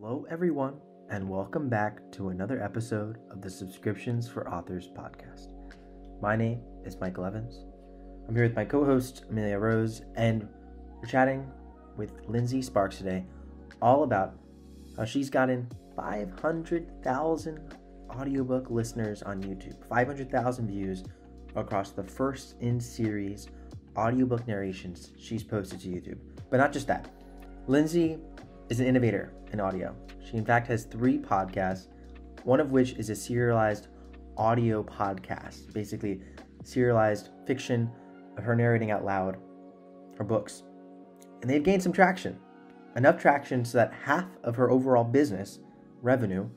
Hello, everyone, and welcome back to another episode of the Subscriptions for Authors podcast. My name is Michael Evans. I'm here with my co host, Amelia Rose, and we're chatting with Lindsey Sparks today all about how she's gotten 500,000 audiobook listeners on YouTube, 500,000 views across the first in series audiobook narrations she's posted to YouTube. But not just that. Lindsey is an innovator in audio. She, in fact, has three podcasts, one of which is a serialized audio podcast, basically, serialized fiction of her narrating out loud her books. And they've gained some traction, enough traction so that half of her overall business revenue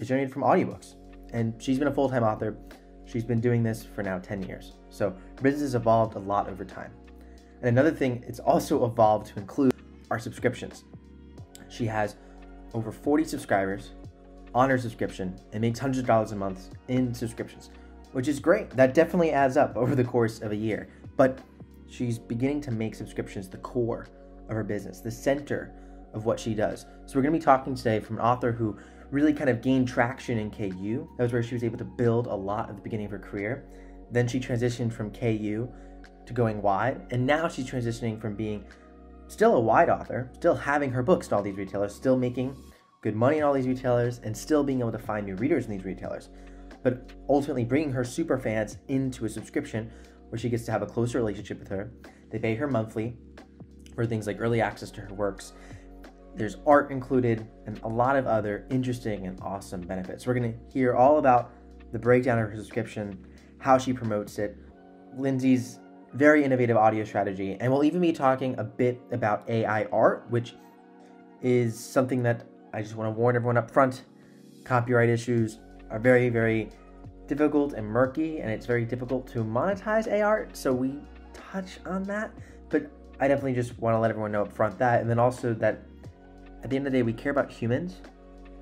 is generated from audiobooks. And she's been a full time author. She's been doing this for now 10 years. So her business has evolved a lot over time. And another thing, it's also evolved to include our subscriptions. She has over 40 subscribers on her subscription and makes hundreds of dollars a month in subscriptions, which is great. That definitely adds up over the course of a year. But she's beginning to make subscriptions the core of her business, the center of what she does. So we're going to be talking today from an author who really kind of gained traction in KU. That was where she was able to build a lot at the beginning of her career. Then she transitioned from KU to going wide, and now she's transitioning from being still a wide author, still having her books in all these retailers, still making good money in all these retailers, and still being able to find new readers in these retailers. But ultimately bringing her super fans into a subscription where she gets to have a closer relationship with her. They pay her monthly for things like early access to her works. There's art included and a lot of other interesting and awesome benefits. We're going to hear all about the breakdown of her subscription, how she promotes it, Lindsey's very innovative audio strategy. And we'll even be talking a bit about AI art, which is something that I just want to warn everyone up front. Copyright issues are very, very difficult and murky, and it's very difficult to monetize AI art. So we touch on that. But I definitely just want to let everyone know up front that. And then also that at the end of the day, we care about humans.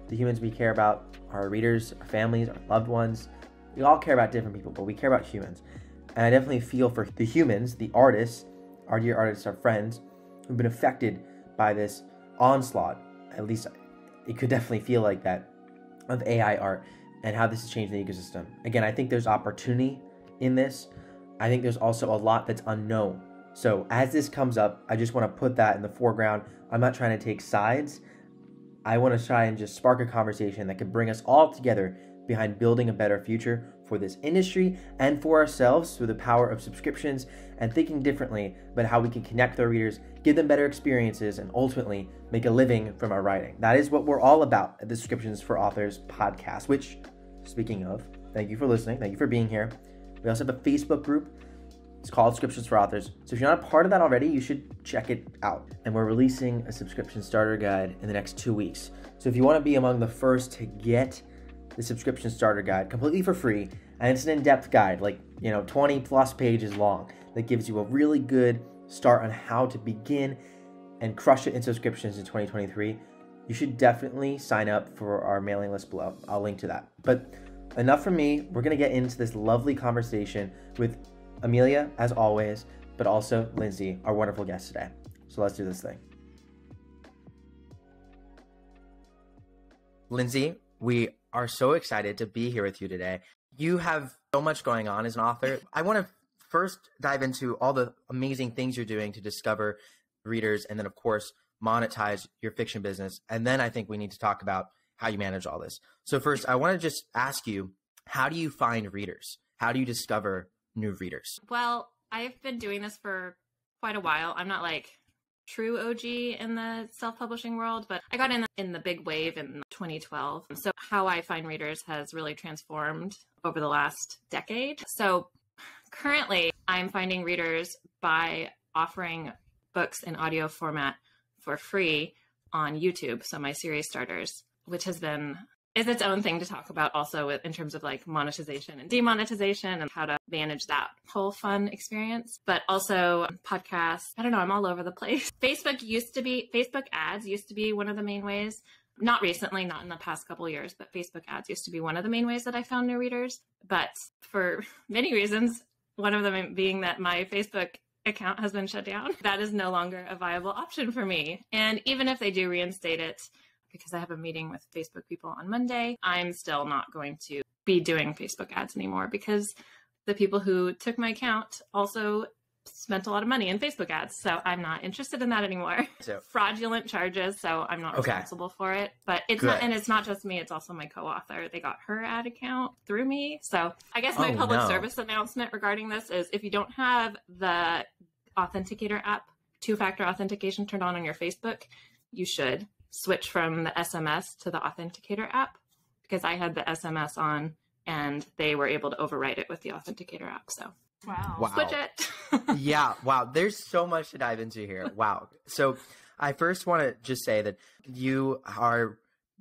The humans we care about, our readers, our families, our loved ones. We all care about different people, but we care about humans. And I definitely feel for the humans, the artists, our dear artists, our friends, who've been affected by this onslaught. At least it could definitely feel like that of AI art and how this has changed the ecosystem. Again, I think there's opportunity in this. I think there's also a lot that's unknown. So as this comes up, I just want to put that in the foreground. I'm not trying to take sides. I want to try and just spark a conversation that could bring us all together behind building a better future for this industry and for ourselves through the power of subscriptions and thinking differently about how we can connect with our readers, give them better experiences, and ultimately make a living from our writing. That is what we're all about at the Subscriptions for Authors podcast, which, speaking of, thank you for listening. Thank you for being here. We also have a Facebook group. It's called Subscriptions for Authors. So if you're not a part of that already, you should check it out. And we're releasing a subscription starter guide in the next two weeks. So if you want to be among the first to get the subscription starter guide completely for free. And it's an in depth guide, like, you know, 20 plus pages long, that gives you a really good start on how to begin and crush it in subscriptions in 2023. You should definitely sign up for our mailing list below. I'll link to that. But enough from me. We're going to get into this lovely conversation with Amelia, as always, but also Lindsey, our wonderful guest today. So let's do this thing. Lindsey, we are so excited to be here with you today. You have so much going on as an author. I want to first dive into all the amazing things you're doing to discover readers and then, of course, monetize your fiction business. And then I think we need to talk about how you manage all this. So, first, I want to just ask you how do you find readers? How do you discover new readers? Well, I've been doing this for quite a while. I'm not like true OG in the self-publishing world, but I got in the, in the big wave in 2012. So how I find readers has really transformed over the last decade. So currently, I'm finding readers by offering books in audio format for free on YouTube. So my series starters, which has been is its own thing to talk about also in terms of like monetization and demonetization and how to manage that whole fun experience. But also podcasts. I don't know, I'm all over the place. Facebook used to be Facebook ads used to be one of the main ways. Not recently, not in the past couple years, but Facebook ads used to be one of the main ways that I found new readers. But for many reasons, one of them being that my Facebook account has been shut down. That is no longer a viable option for me. And even if they do reinstate it, because I have a meeting with Facebook people on Monday, I'm still not going to be doing Facebook ads anymore because the people who took my account also spent a lot of money in Facebook ads. So I'm not interested in that anymore. So- Fraudulent charges, so I'm not Okay. responsible for it. But it's Good. not and it's not just me, it's also my co-author. They got her ad account through me. So I guess my Oh, public no. service announcement regarding this is if you don't have the authenticator app, two-factor authentication turned on on your Facebook, you should switch from the SMS to the authenticator app because I had the SMS on and they were able to overwrite it with the authenticator app. So Wow. Wow. switch it. yeah, wow. There's so much to dive into here. Wow. So I first want to just say that you are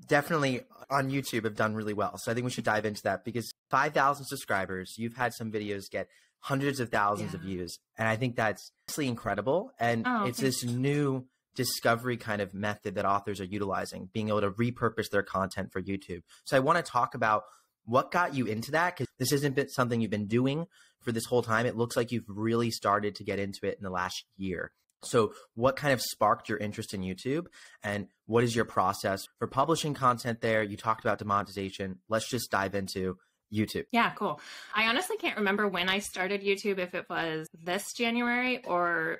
definitely on YouTube have done really well. So I think we should dive into that because 5,000 subscribers, you've had some videos get hundreds of thousands of views. And I think that's actually incredible. And Oh, it's thanks. this new discovery kind of method that authors are utilizing, being able to repurpose their content for YouTube. So I want to talk about what got you into that because this isn't something you've been doing for this whole time. It looks like you've really started to get into it in the last year. So, what kind of sparked your interest in YouTube, and what is your process for publishing content there? You talked about demonetization. Let's just dive into YouTube. Yeah, cool. I honestly can't remember when I started YouTube, if it was this January or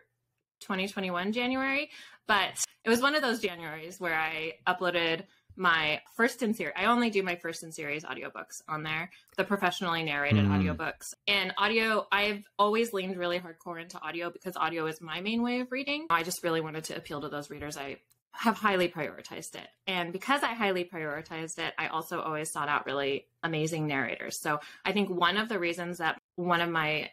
2021 January, but it was one of those Januaries where I uploaded my first in series. I only do my first in series audiobooks on there, the professionally narrated Mm. audiobooks. And audio, I've always leaned really hardcore into audio because audio is my main way of reading. I just really wanted to appeal to those readers. I have highly prioritized it. And because I highly prioritized it, I also always sought out really amazing narrators. So I think one of the reasons that one of my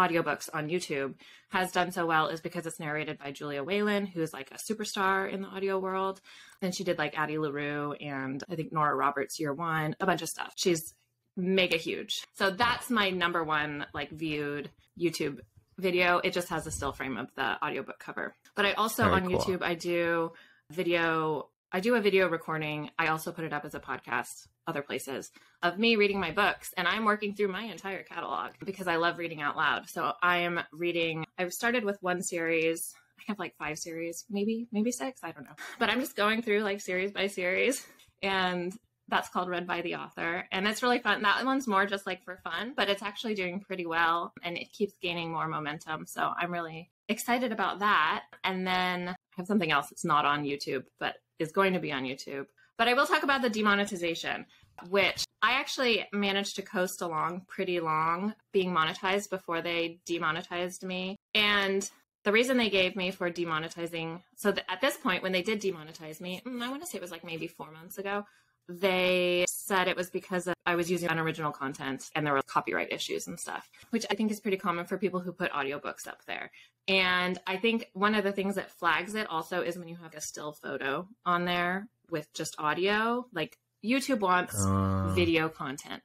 audiobooks on YouTube has done so well is because it's narrated by Julia Whelan, who's like a superstar in the audio world. And she did like Addie LaRue and I think Nora Roberts Year One, a bunch of stuff. She's mega huge. So that's my number one like viewed YouTube video. It just has a still frame of the audiobook cover. But I also Very on cool. YouTube I do video I do a video recording. I also put it up as a podcast other places of me reading my books and I'm working through my entire catalog because I love reading out loud. So I am reading I've started with one series. I have like 5 series, maybe maybe 6, I don't know. But I'm just going through like series by series and that's called Read by the Author. And it's really fun. That one's more just like for fun, but it's actually doing pretty well and it keeps gaining more momentum. So I'm really excited about that. And then I have something else that's not on YouTube, but is going to be on YouTube. But I will talk about the demonetization, which I actually managed to coast along pretty long being monetized before they demonetized me. And the reason they gave me for demonetizing, so that at this point, when they did demonetize me, mm, I want to say it was like maybe four months ago, they said it was because I was using unoriginal content and there were copyright issues and stuff, which I think is pretty common for people who put audiobooks up there. And I think one of the things that flags it also is when you have a still photo on there with just audio. Like YouTube wants Uh, video content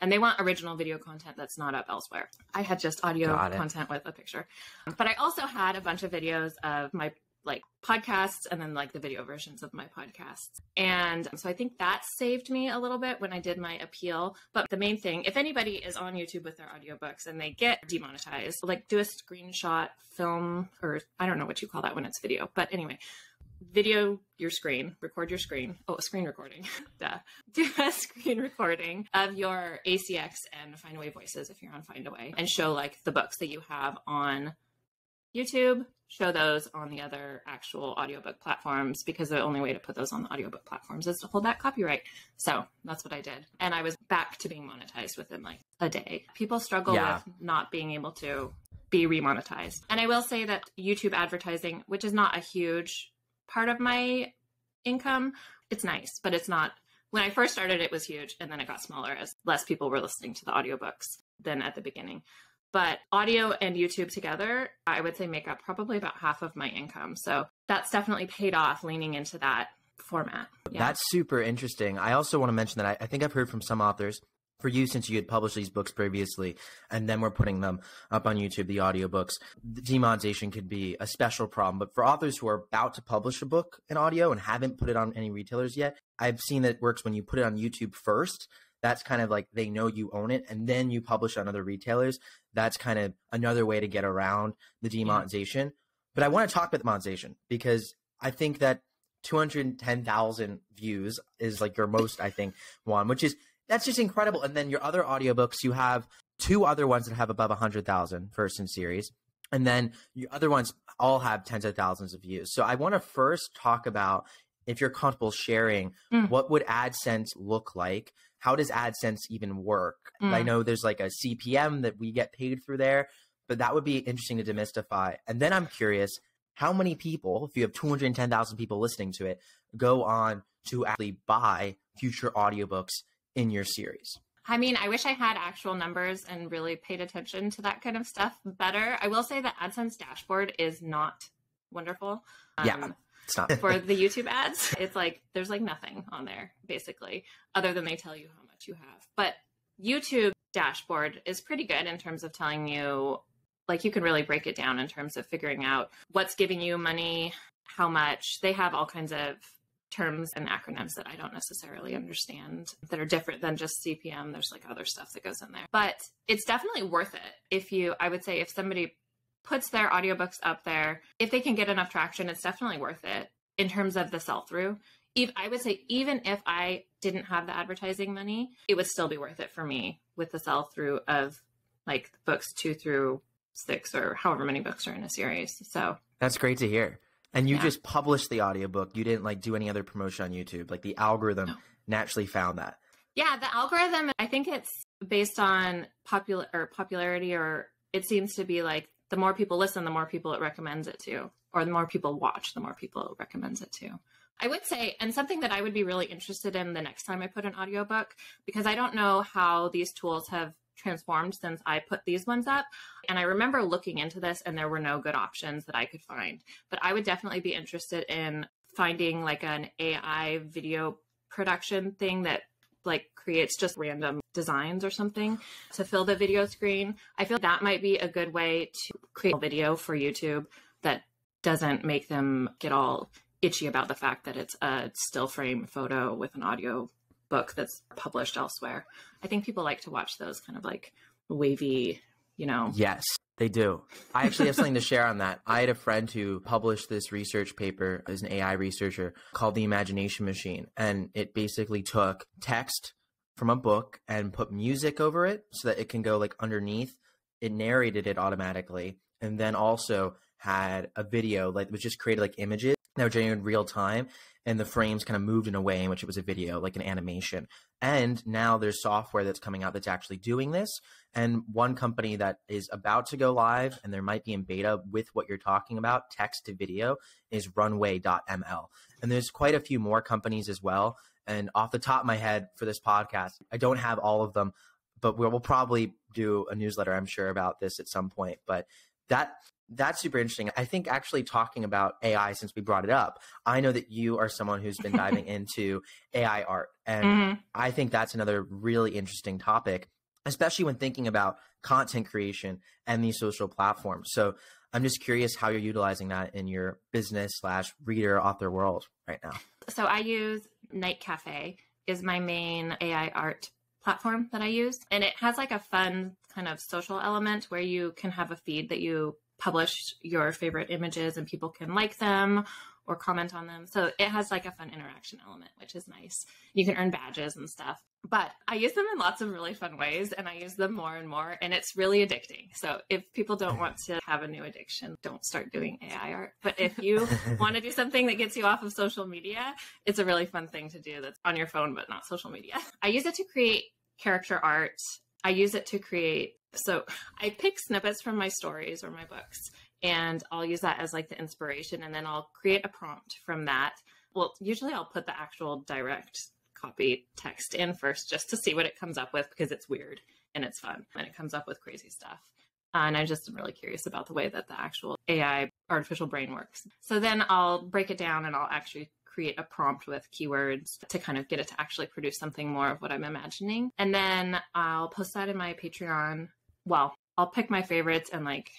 and they want original video content that's not up elsewhere. I had just audio content with a picture. But I also had a bunch of videos of my like podcasts and then like the video versions of my podcasts. And so I think that saved me a little bit when I did my appeal. But the main thing, if anybody is on YouTube with their audiobooks and they get demonetized, like do a screenshot film or I don't know what you call that when it's video. But anyway, video your screen, record your screen. Oh, a screen recording. Duh. Do a screen recording of your ACX and Findaway voices if you're on Findaway and show like the books that you have on YouTube, show those on the other actual audiobook platforms because the only way to put those on the audiobook platforms is to hold that copyright. So that's what I did. And I was back to being monetized within like a day. People struggle Yeah. with not being able to be remonetized. And I will say that YouTube advertising, which is not a huge part of my income, it's nice, but it's not. When I first started, it was huge, and then it got smaller as less people were listening to the audiobooks than at the beginning. But audio and YouTube together, I would say make up probably about half of my income. So that's definitely paid off leaning into that format. Yeah. That's super interesting. I also want to mention that I, I think I've heard from some authors for you since you had published these books previously and then we're putting them up on YouTube, the audiobooks. The demonetization could be a special problem. But for authors who are about to publish a book in audio and haven't put it on any retailers yet, I've seen that it works when you put it on YouTube first. That's kind of like they know you own it and then you publish on other retailers. That's kind of another way to get around the demonetization. But I want to talk about the demonetization because I think that 210,000 views is like your most, I think, one, which is that's just incredible. And then your other audiobooks, you have two other ones that have above 100,000 first in series. And then your other ones all have tens of thousands of views. So I want to first talk about if you're comfortable sharing, mm. what would AdSense look like? How does AdSense even work? Mm. I know there's like a CPM that we get paid through there, but that would be interesting to demystify. And then I'm curious, how many people, if you have 210,000 people listening to it, go on to actually buy future audiobooks in your series? I mean, I wish I had actual numbers and really paid attention to that kind of stuff better. I will say that AdSense dashboard is not wonderful. Um, yeah. Not. for the YouTube ads, it's like there's like nothing on there basically, other than they tell you how much you have. But YouTube dashboard is pretty good in terms of telling you like you can really break it down in terms of figuring out what's giving you money, how much. They have all kinds of terms and acronyms that I don't necessarily understand that are different than just CPM. There's like other stuff that goes in there. But it's definitely worth it if you, I would say, if somebody puts their audiobooks up there, if they can get enough traction, it's definitely worth it in terms of the sell through. I would say, even if I didn't have the advertising money, it would still be worth it for me with the sell through of like books two through six or however many books are in a series. So that's great to hear. And you yeah. just published the audiobook. You didn't like do any other promotion on YouTube. Like the algorithm no. naturally found that. Yeah, the algorithm, I think it's based on popular or popularity or it seems to be like the more people listen, the more people it recommends it to, or the more people watch, the more people it recommends it to. I would say, and something that I would be really interested in the next time I put an audiobook, because I don't know how these tools have transformed since I put these ones up. And I remember looking into this and there were no good options that I could find. But I would definitely be interested in finding like an AI video production thing that like creates just random designs or something to fill the video screen. I feel that might be a good way to create a video for YouTube that doesn't make them get all itchy about the fact that it's a still frame photo with an audio book that's published elsewhere. I think people like to watch those kind of like wavy, you know. Yes, they do. I actually have something to share on that. I had a friend who published this research paper as an AI researcher called The Imagination Machine. And it basically took text from a book and put music over it so that it can go like underneath. It narrated it automatically. And then also had a video, like, was just created like images that were generated in real time and the frames kind of moved in a way in which it was a video, like an animation. And now there's software that's coming out that's actually doing this. And one company that is about to go live, and there might be in beta with what you're talking about, text to video, is runway.ml. And there's quite a few more companies as well. And off the top of my head for this podcast, I don't have all of them, but we'll, we'll probably do a newsletter, I'm sure, about this at some point. But that that's super interesting. I think actually talking about AI since we brought it up, I know that you are someone who's been diving into AI art. And mm-hmm. I think that's another really interesting topic, especially when thinking about content creation and these social platforms. So I'm just curious how you're utilizing that in your business slash reader author world right now. So I use Night Cafe is my main AI art platform that I use. And it has like a fun kind of social element where you can have a feed that you publish your favorite images and people can like them or comment on them. So it has like a fun interaction element, which is nice. You can earn badges and stuff. But I use them in lots of really fun ways and I use them more and more and it's really addicting. So if people don't want to have a new addiction, don't start doing AI art. But if you want to do something that gets you off of social media, it's a really fun thing to do that's on your phone but not social media. I use it to create character art. I use it to create so I pick snippets from my stories or my books, and I'll use that as like the inspiration, and then I'll create a prompt from that. Well, usually I'll put the actual direct copy text in first just to see what it comes up with because it's weird and it's fun and it comes up with crazy stuff. and I just am really curious about the way that the actual AI artificial brain works. So then I'll break it down and I'll actually create a prompt with keywords to kind of get it to actually produce something more of what I'm imagining. And then I'll post that in my Patreon well, I'll pick my favorites and like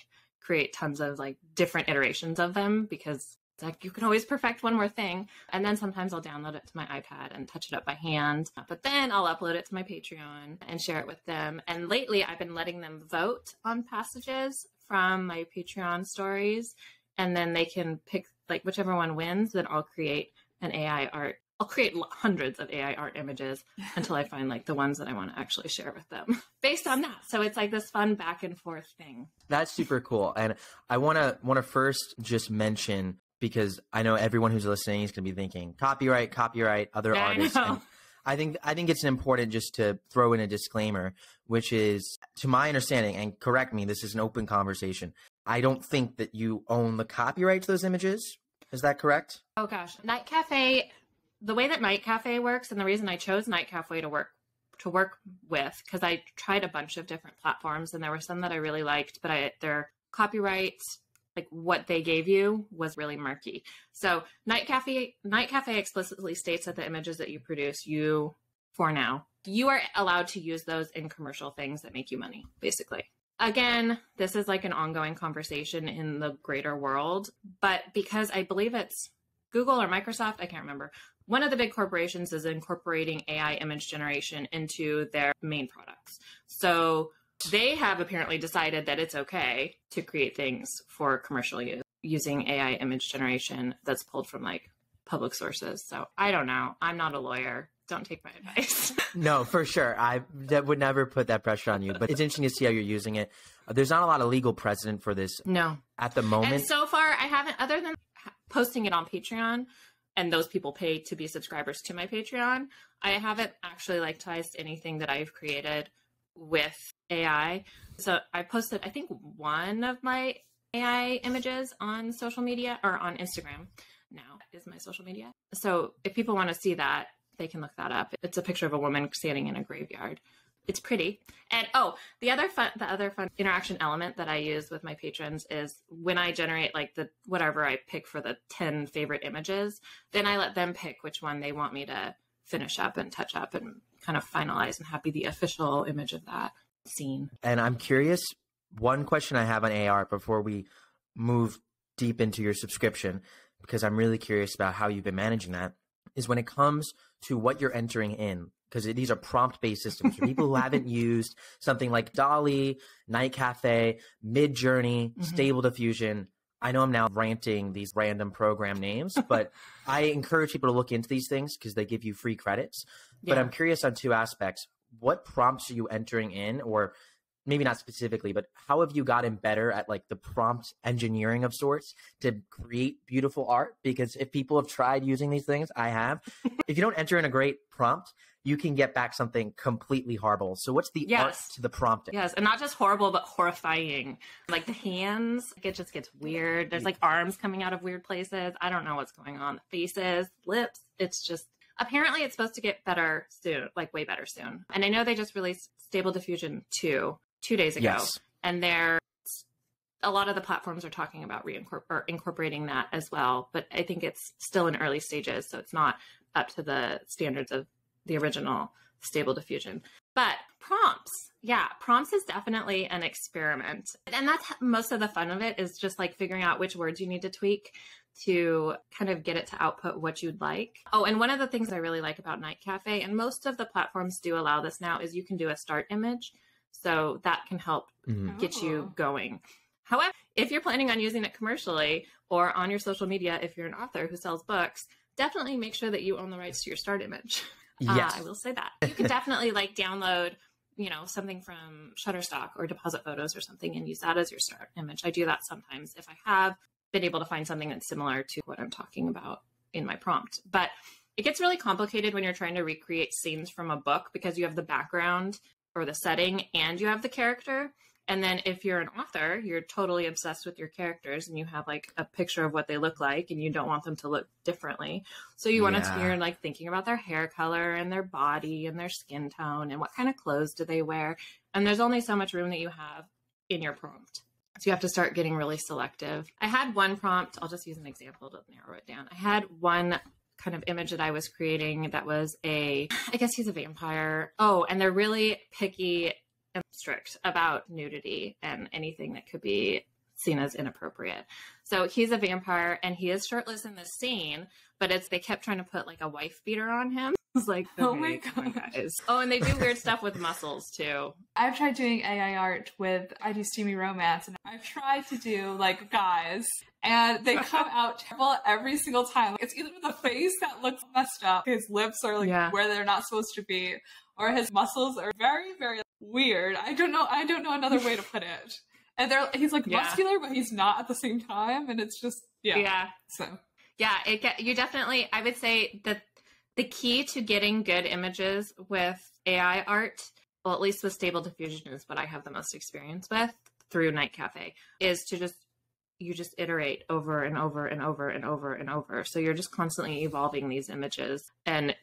create tons of like different iterations of them because like you can always perfect one more thing. And then sometimes I'll download it to my iPad and touch it up by hand. But then I'll upload it to my Patreon and share it with them. And lately I've been letting them vote on passages from my Patreon stories. And then they can pick like whichever one wins, then I'll create an AI art. I'll create hundreds of AI art images until I find like the ones that I want to actually share with them based on that. So it's like this fun back and forth thing. That's super cool. And I want to want to first just mention because I know everyone who's listening is going to be thinking copyright, copyright, other Yeah, artists. know. And I think I think it's important just to throw in a disclaimer, which is to my understanding, and correct me, this is an open conversation. I don't think that you own the copyright to those images. Is that correct? Oh gosh, Night Cafe. The way that Night Cafe works, and the reason I chose Night Cafe to work to work with, because I tried a bunch of different platforms, and there were some that I really liked, but I their copyright, like what they gave you, was really murky. So Night Cafe, Night Cafe explicitly states that the images that you produce, you for now, you are allowed to use those in commercial things that make you money, basically. Again, this is like an ongoing conversation in the greater world, but because I believe it's Google or Microsoft, I can't remember. One of the big corporations is incorporating AI image generation into their main products. So they have apparently decided that it's okay to create things for commercial use using AI image generation that's pulled from like public sources. So I don't know. I'm not a lawyer. Don't take my advice. No, for sure. I that would never put that pressure on you. But it's interesting to see how you're using it. There's not a lot of legal precedent for this no. at the moment. And so far, I haven't, other than posting it on Patreon, and those people pay to be subscribers to my Patreon, I haven't actually like twice anything that I've created with AI. So I posted, I think, one of my AI images on social media or on Instagram now is my social media. So if people want to see that, they can look that up. It's a picture of a woman standing in a graveyard. It's pretty. And oh, the other fun the other fun interaction element that I use with my patrons is when I generate like the whatever I pick for the 10 favorite images, then I let them pick which one they want me to finish up and touch up and kind of finalize and have be the official image of that scene. And I'm curious, one question I have on AR before we move deep into your subscription, because I'm really curious about how you've been managing that, is when it comes to what you're entering in, because these are prompt based systems. For people who haven't used something like DALL-E, Night Cafe, Mid Journey, Mhm. Stable Diffusion, I know I'm now ranting these random program names, but I encourage people to look into these things because they give you free credits. But I'm curious on two aspects. What prompts are you entering in, or maybe not specifically, but how have you gotten better at like the prompt engineering of sorts to create beautiful art? Because if people have tried using these things, I have. if you don't enter in a great prompt, you can get back something completely horrible. So what's the art Yes. to the prompting? Yes, and not just horrible, but horrifying. Like the hands, like, it just gets weird. There's like arms coming out of weird places. I don't know what's going on. Faces, lips. It's just apparently it's supposed to get better soon, like way better soon. And I know they just released Stable Diffusion 2 two days ago. Yes. And they're a lot of the platforms are talking about reincorporating incorporating that as well, but I think it's still in early stages, so it's not up to the standards of the original Stable Diffusion. But prompts, yeah, prompts is definitely an experiment. And that's most of the fun of it is just like figuring out which words you need to tweak to kind of get it to output what you'd like. Oh, and one of the things I really like about Night Cafe, and most of the platforms do allow this now, is you can do a start image. So that can help Mhm. get Oh. you going. However, if you're planning on using it commercially or on your social media, if you're an author who sells books, definitely make sure that you own the rights to your start image. Uh, I will say that. You can definitely like download, you know, something from Shutterstock or Deposit Photos or something and use that as your start image. I do that sometimes if I have been able to find something that's similar to what I'm talking about in my prompt. But it gets really complicated when you're trying to recreate scenes from a book because you have the background or the setting and you have the character. And then if you're an author, you're totally obsessed with your characters and you have like a picture of what they look like and you don't want them to look differently. So you want it to be you're like thinking about their hair color and their body and their skin tone and what kind of clothes do they wear. And there's only so much room that you have in your prompt. So you have to start getting really selective. I had one prompt, I'll just use an example to narrow it down. I had one kind of image that I was creating that was a, I guess he's a vampire. Oh, and they're really picky and strict about nudity and anything that could be seen as inappropriate. So he's a vampire and he is shirtless in this scene, but it's they kept trying to put like a wife beater on him. It's like, Oh my god. guys. Oh, and they do weird stuff with muscles too. I've tried doing AI art with I do steamy romance, and I've tried to do like guys, and they come out terrible every single time. It's either the face that looks messed up, his lips are like Yeah. where they're not supposed to be, or his muscles are very, very weird. I don't know. I don't know another way to put it. And they're he's like Yeah. muscular, but he's not at the same time, and it's just yeah. yeah. So Yeah, it get you definitely I would say that the key to getting good images with AI art, well at least with stable diffusion is what I have the most experience with through Night Cafe, is to just you just iterate over and over and over and over and over. So you're just constantly evolving these images and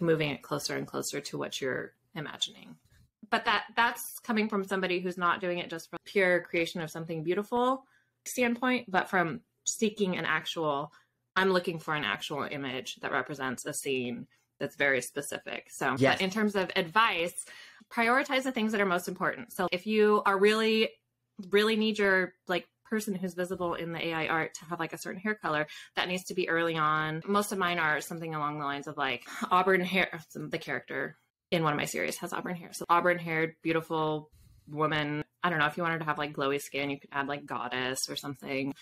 moving it closer and closer to what you're imagining. But that that's coming from somebody who's not doing it just from pure creation of something beautiful standpoint, but from seeking an actual I'm looking for an actual image that represents a scene that's very specific. So, Yes. in terms of advice, prioritize the things that are most important. So, if you are really, really need your like person who's visible in the AI art to have like a certain hair color, that needs to be early on. Most of mine are something along the lines of like auburn hair. The character in one of my series has auburn hair. So, auburn haired, beautiful woman. I don't know if you wanted to have like glowy skin, you could add like goddess or something.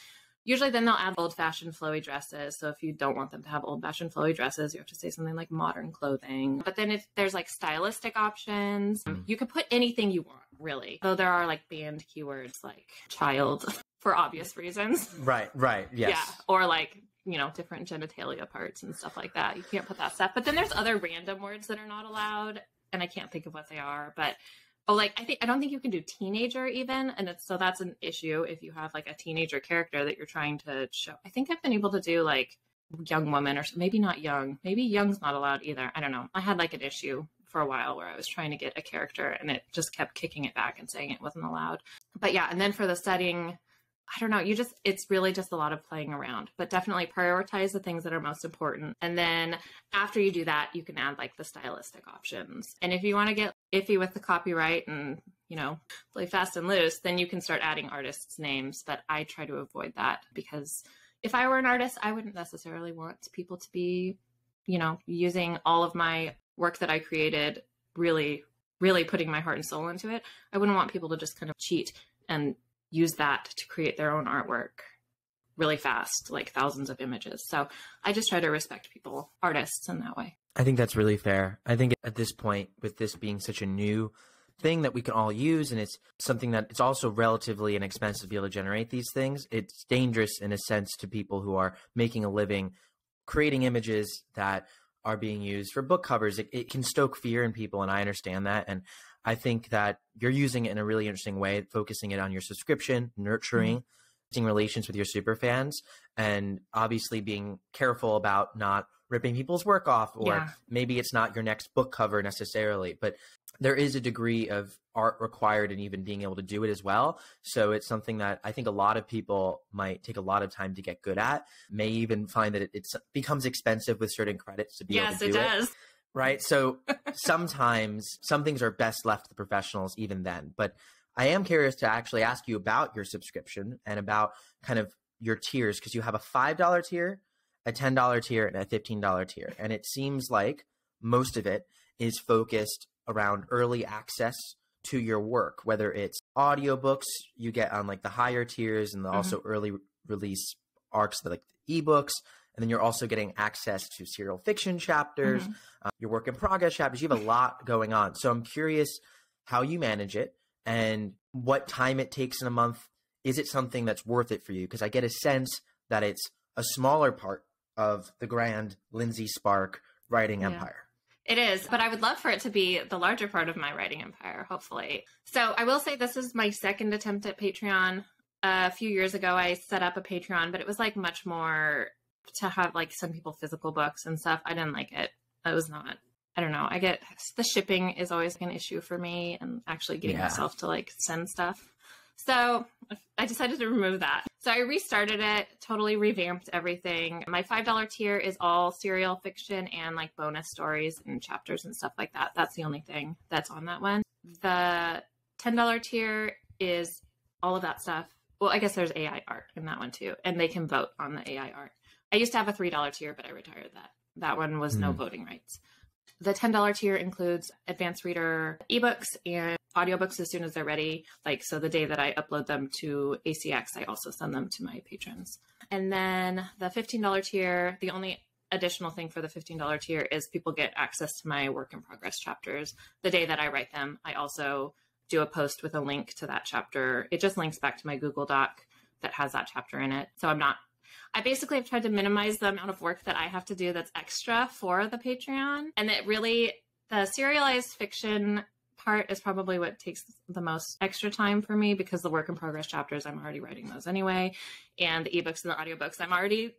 Usually, then they'll add old fashioned flowy dresses. So, if you don't want them to have old fashioned flowy dresses, you have to say something like modern clothing. But then, if there's like stylistic options, Mm. you can put anything you want, really. Though there are like banned keywords like child for obvious reasons. Right, right. Yes. Yeah. Or like, you know, different genitalia parts and stuff like that. You can't put that stuff. But then there's other random words that are not allowed. And I can't think of what they are. But oh like I think I don't think you can do teenager even. And it's so that's an issue if you have like a teenager character that you're trying to show. I think I've been able to do like young woman or maybe not young. Maybe young's not allowed either. I don't know. I had like an issue for a while where I was trying to get a character and it just kept kicking it back and saying it wasn't allowed. But yeah, and then for the setting, I don't know, you just it's really just a lot of playing around. But definitely prioritize the things that are most important. And then after you do that, you can add like the stylistic options. And if you want to get iffy with the copyright and, you know, play fast and loose, then you can start adding artists' names. But I try to avoid that because if I were an artist, I wouldn't necessarily want people to be, you know, using all of my work that I created, really, really putting my heart and soul into it. I wouldn't want people to just kind of cheat and use that to create their own artwork really fast, like thousands of images. So I just try to respect people, artists, in that way. I think that's really fair. I think at this point, with this being such a new thing that we can all use, and it's something that it's also relatively inexpensive to be able to generate these things, it's dangerous in a sense to people who are making a living creating images that are being used for book covers. It, it can stoke fear in people, and I understand that. And I think that you're using it in a really interesting way, focusing it on your subscription, nurturing, mm-hmm. building relations with your super fans, and obviously being careful about not ripping people's work off or Yeah. maybe it's not your next book cover necessarily but there is a degree of art required and even being able to do it as well so it's something that i think a lot of people might take a lot of time to get good at may even find that it it's, becomes expensive with certain credits to be able yes, to it do does. Right? So sometimes some things are best left to the professionals even then. But I am curious to actually ask you about your subscription and about kind of your tiers because you have a $5 tier, a $10 tier, and a $15 tier. And it seems like most of it is focused around early access to your work, whether it's audiobooks you get on like the higher tiers and the mm-hmm. also early release arcs, like the ebooks. And then you're also getting access to serial fiction chapters, Mhm. uh, your work in progress chapters. You have a lot going on. So I'm curious how you manage it and what time it takes in a month. Is it something that's worth it for you? Because I get a sense that it's a smaller part of the grand Lindsey Spark writing Yeah. empire. It is, but I would love for it to be the larger part of my writing empire, hopefully. So I will say this is my second attempt at Patreon. a few years ago, I set up a Patreon, but it was like much more to have like some people physical books and stuff. I didn't like it. I was not. I don't know. I get the shipping is always an issue for me, and actually getting Yeah. myself to like send stuff. So I decided to remove that. So I restarted it, totally revamped everything. My $5 tier is all serial fiction and like bonus stories and chapters and stuff like that. That's the only thing that's on that one. The $10 tier is all of that stuff. Well, I guess there's AI art in that one too, and they can vote on the AI art. I used to have a $3 tier, but I retired that. That one was no Hmm. voting rights. The $10 tier includes advanced reader ebooks and audiobooks as soon as they're ready. Like, so the day that I upload them to ACX, I also send them to my patrons. And then the $15 tier, the only additional thing for the $15 tier is people get access to my work in progress chapters. The day that I write them, I also do a post with a link to that chapter. It just links back to my Google Doc that has that chapter in it. So I'm not I basically have tried to minimize the amount of work that I have to do that's extra for the Patreon. And it really, the serialized fiction part is probably what takes the most extra time for me because the work in progress chapters, I'm already writing those anyway. And the ebooks and the audiobooks, I'm already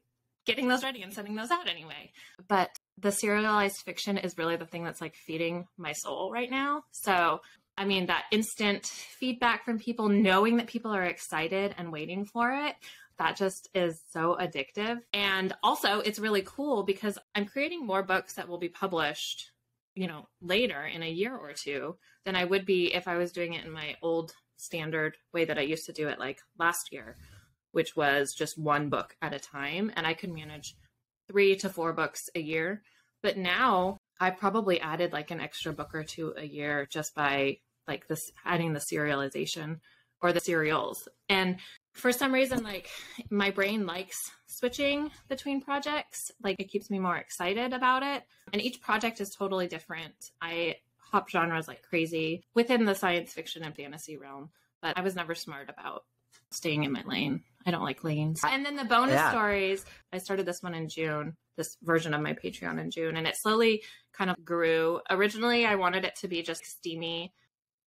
getting those ready and sending those out anyway. But the serialized fiction is really the thing that's like feeding my soul right now. So, I mean, that instant feedback from people, knowing that people are excited and waiting for it, that just is so addictive. And also, it's really cool because I'm creating more books that will be published, you know, later in a year or two than I would be if I was doing it in my old standard way that I used to do it like last year, which was just one book at a time. And I could manage three to four books a year. But now I probably added like an extra book or two a year just by like this adding the serialization or the serials. And for some reason like my brain likes switching between projects. Like it keeps me more excited about it. And each project is totally different. I hop genres like crazy within the science fiction and fantasy realm but i was never smart about staying in my lane. I don't like lanes. And then the bonus yeah. stories i started this one in june this version of my patreon in june and it slowly kind of grew. Originally i wanted it to be just steamy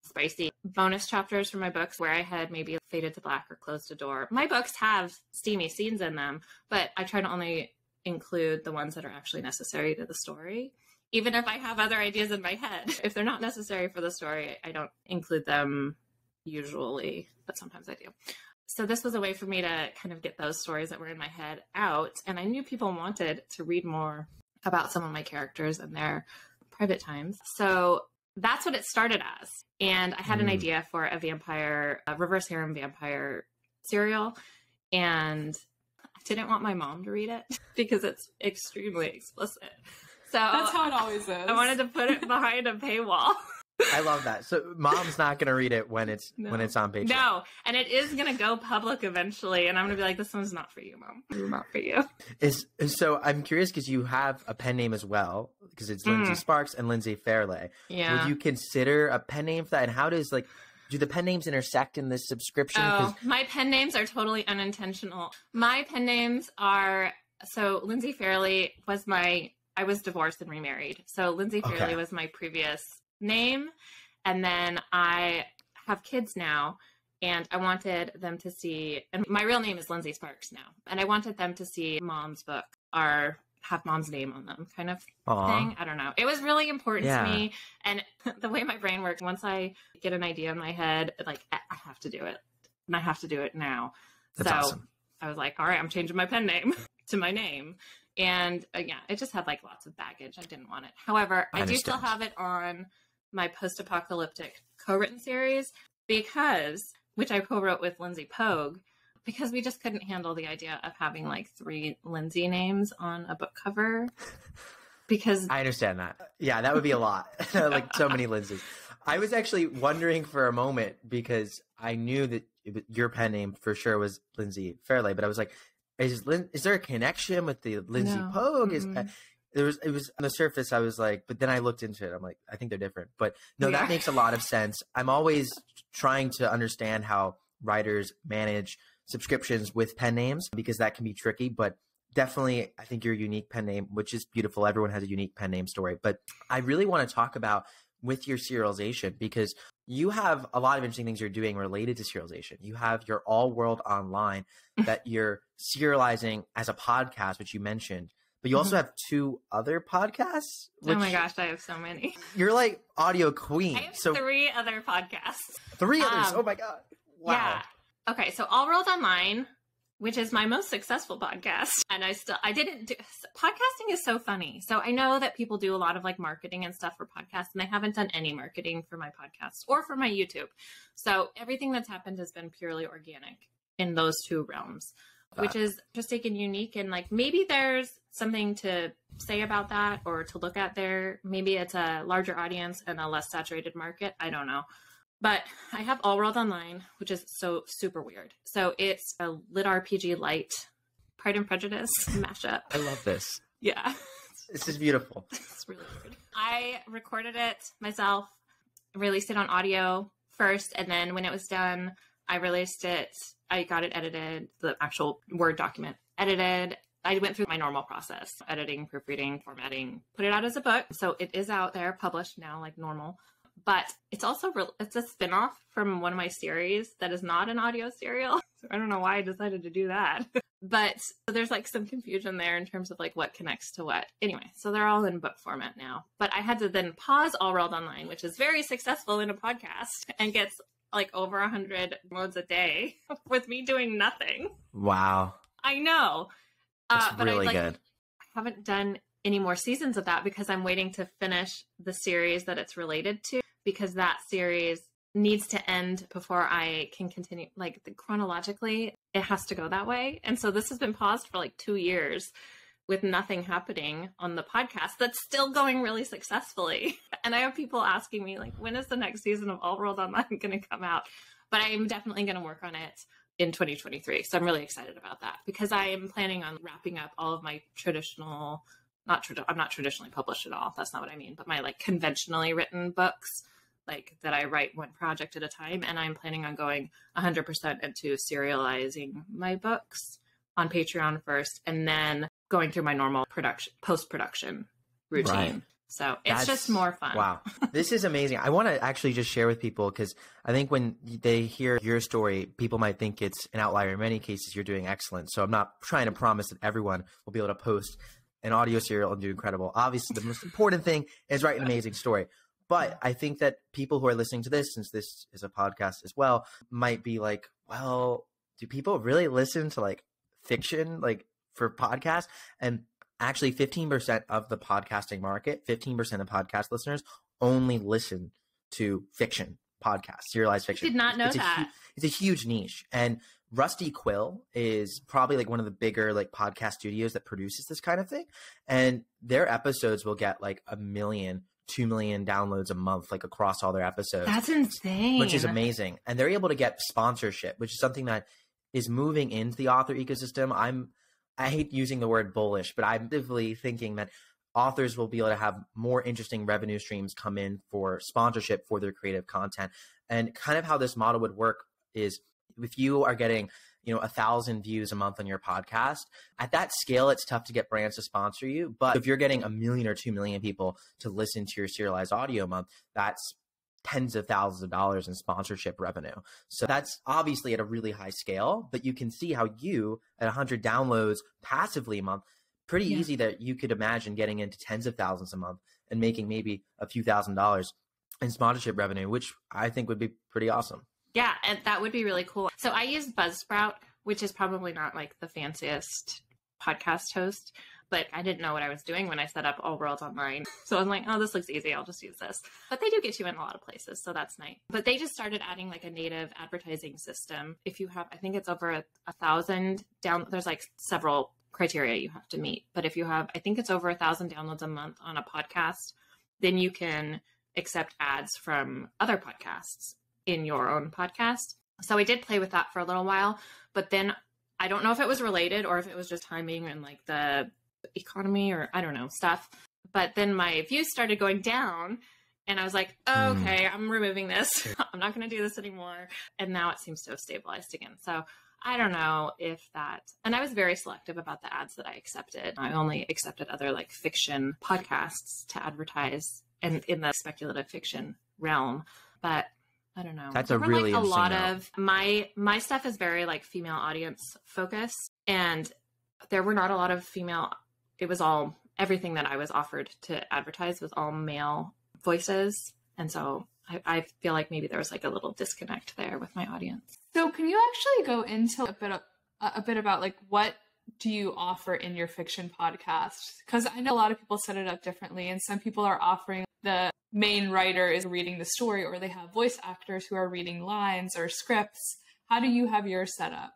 spicy bonus chapters for my books where I had maybe faded to black or closed a door. My books have steamy scenes in them, but I try to only include the ones that are actually necessary to the story. Even if I have other ideas in my head, if they're not necessary for the story, I don't include them usually, but sometimes I do. So this was a way for me to kind of get those stories that were in my head out. And I knew people wanted to read more about some of my characters and their private times. So that's what it started as. And I had mm. an idea for a vampire, a reverse harem vampire serial. And I didn't want my mom to read it because it's extremely explicit. So that's how it always is. I wanted to put it behind a paywall. I love that. So mom's not going to read it when it's no. when it's on Patreon. No, and it is going to go public eventually, and I'm going to be like, "This one's not for you, mom. Not for you." Is so I'm curious because you have a pen name as well because it's mm. Lindsey Sparks and Lindsey Fairleigh. Yeah. Would you consider a pen name for that? And how does like do the pen names intersect in this subscription? Oh, my pen names are totally unintentional. My pen names are so Lindsey Fairleigh was my I was divorced and remarried. So Lindsey Fairleigh okay. was my previous name. And then I have kids now and I wanted them to see and my real name is Lindsey Sparks now. And I wanted them to see mom's book or have mom's name on them kind of Aww. thing. I don't know. It was really important yeah. to me. And the way my brain works, once I get an idea in my head, like I have to do it. And I have to do it now. That's so awesome. I was like, all right, I'm changing my pen name to my name. And uh, yeah, it just had like lots of baggage. I didn't want it. However, I, I do still have it on my post-apocalyptic co-written series because which I co-wrote with Lindsey Pogue because we just couldn't handle the idea of having like three Lindsey names on a book cover because I understand that. Yeah, that would be a lot. like so many Lindseys. I was actually wondering for a moment because I knew that your pen name for sure was Lindsey Fairleigh, but I was like, is Lin- is there a connection with the Lindsey no. Pogue? Is mm-hmm there was it was on the surface i was like but then i looked into it i'm like i think they're different but no yeah. that makes a lot of sense i'm always trying to understand how writers manage subscriptions with pen names because that can be tricky but definitely i think your unique pen name which is beautiful everyone has a unique pen name story but i really want to talk about with your serialization because you have a lot of interesting things you're doing related to serialization. You have your all world online that you're serializing as a podcast, which you mentioned. But you also mm-hmm. have two other podcasts. oh my gosh, I have so many. You're like audio queen. I have so three other podcasts. Three others. Um, oh my god. Wow. Yeah. Okay, so All World Online, which is my most successful podcast, and I still I didn't do podcasting is so funny. So I know that people do a lot of like marketing and stuff for podcasts, and I haven't done any marketing for my podcast or for my YouTube. So everything that's happened has been purely organic in those two realms. Which is interesting and unique. And like maybe there's something to say about that or to look at there. Maybe it's a larger audience and a less saturated market. I don't know. But I have All World Online, which is so super weird. So it's a lit RPG light Pride and Prejudice mashup. I love this. Yeah. This is beautiful. it's really weird. I recorded it myself, released it on audio first, and then when it was done, I released it. I got it edited, the actual Word document edited. I went through my normal process editing, proofreading, formatting, put it out as a book. So it is out there, published now, like normal. But it's also re- it's a spinoff from one of my series that is not an audio serial. So I don't know why I decided to do that. but there's like some confusion there in terms of like what connects to what. Anyway, so they're all in book format now. But I had to then pause All World Online, which is very successful in a podcast and gets like over a hundred modes a day with me doing nothing. Wow. I know. That's uh, but really I, like, good. I haven't done any more seasons of that because I'm waiting to finish the series that it's related to because that series needs to end before I can continue. Like chronologically, it has to go that way. And so this has been paused for like two years with nothing happening on the podcast that's still going really successfully. And I have people asking me, like, when is the next season of All World Online going to come out? But I'm definitely going to work on it in 2023. So I'm really excited about that because I am planning on wrapping up all of my traditional, not trad- I'm not traditionally published at all. That's not what I mean, but my like conventionally written books like that I write one project at a time. And I'm planning on going 100% into serializing my books on Patreon first and then going through my normal production, post production routine. Right. So it's That's- just more fun. Wow. this is amazing. I want to actually just share with people because I think when they hear your story, people might think it's an outlier. In many cases, you're doing excellent. So I'm not trying to promise that everyone will be able to post an audio serial and do incredible. Obviously, the most important thing is write an amazing story. But I think that people who are listening to this, since this is a podcast as well, might be like, well, do people really listen to like fiction, like for podcasts? And actually, 15% of the podcasting market, 15% of podcast listeners only listen to fiction podcasts, serialized I fiction. did not know It's a that. it's a huge niche. And Rusty Quill is probably like one of the bigger like podcast studios that produces this kind of thing. And their episodes will get like a million, two million downloads a month, like across all their episodes That's insane. which is amazing. And they're able to get sponsorship, which is something that is moving into the author ecosystem. I'm I hate using the word bullish, but I'm actively thinking that authors will be able to have more interesting revenue streams come in for sponsorship for their creative content. And kind of how this model would work is if you are getting you know a thousand views a month on your podcast at that scale it's tough to get brands to sponsor you but if you're getting a million or two million people to listen to your serialized audio month that's tens of thousands of dollars in sponsorship revenue. So that's obviously at a really high scale, but you can see how you at 100 downloads passively a month, pretty Yeah. easy that you could imagine getting into tens of thousands a month and making maybe a few thousand dollars in sponsorship revenue, which I think would be pretty awesome. Yeah, and that would be really cool. So I use Buzzsprout, which is probably not like the fanciest podcast host, but I didn't know what I was doing when I set up All Worlds Online. So I'm like, oh, this looks easy. I'll just use this. But they do get you in a lot of places, so that's nice. But they just started adding like a native advertising system. If you have, I think it's over a, a thousand down. There's like several criteria you have to meet. But if you have, I think it's over a thousand downloads a month on a podcast, then you can accept ads from other podcasts in your own podcast. So I did play with that for a little while, but then I don't know if it was related or if it was just timing and like the economy or I don't know stuff. But then my views started going down and I was like, oh, okay, I'm removing this. I'm not going to do this anymore. And now it seems to have stabilized again. So I don't know if that, and I was very selective about the ads that I accepted. I only accepted other like fiction podcasts to advertise and in the speculative fiction realm. But I don't know. That's a really like, a lot note. of my my stuff is very like female audience focused, and there were not a lot of female. It was all everything that I was offered to advertise was all male voices, and so I, I feel like maybe there was like a little disconnect there with my audience. So can you actually go into a bit of, a bit about like what do you offer in your fiction podcast? Because I know a lot of people set it up differently, and some people are offering the main writer is reading the story, or they have voice actors who are reading lines or scripts. How do you have yours set up?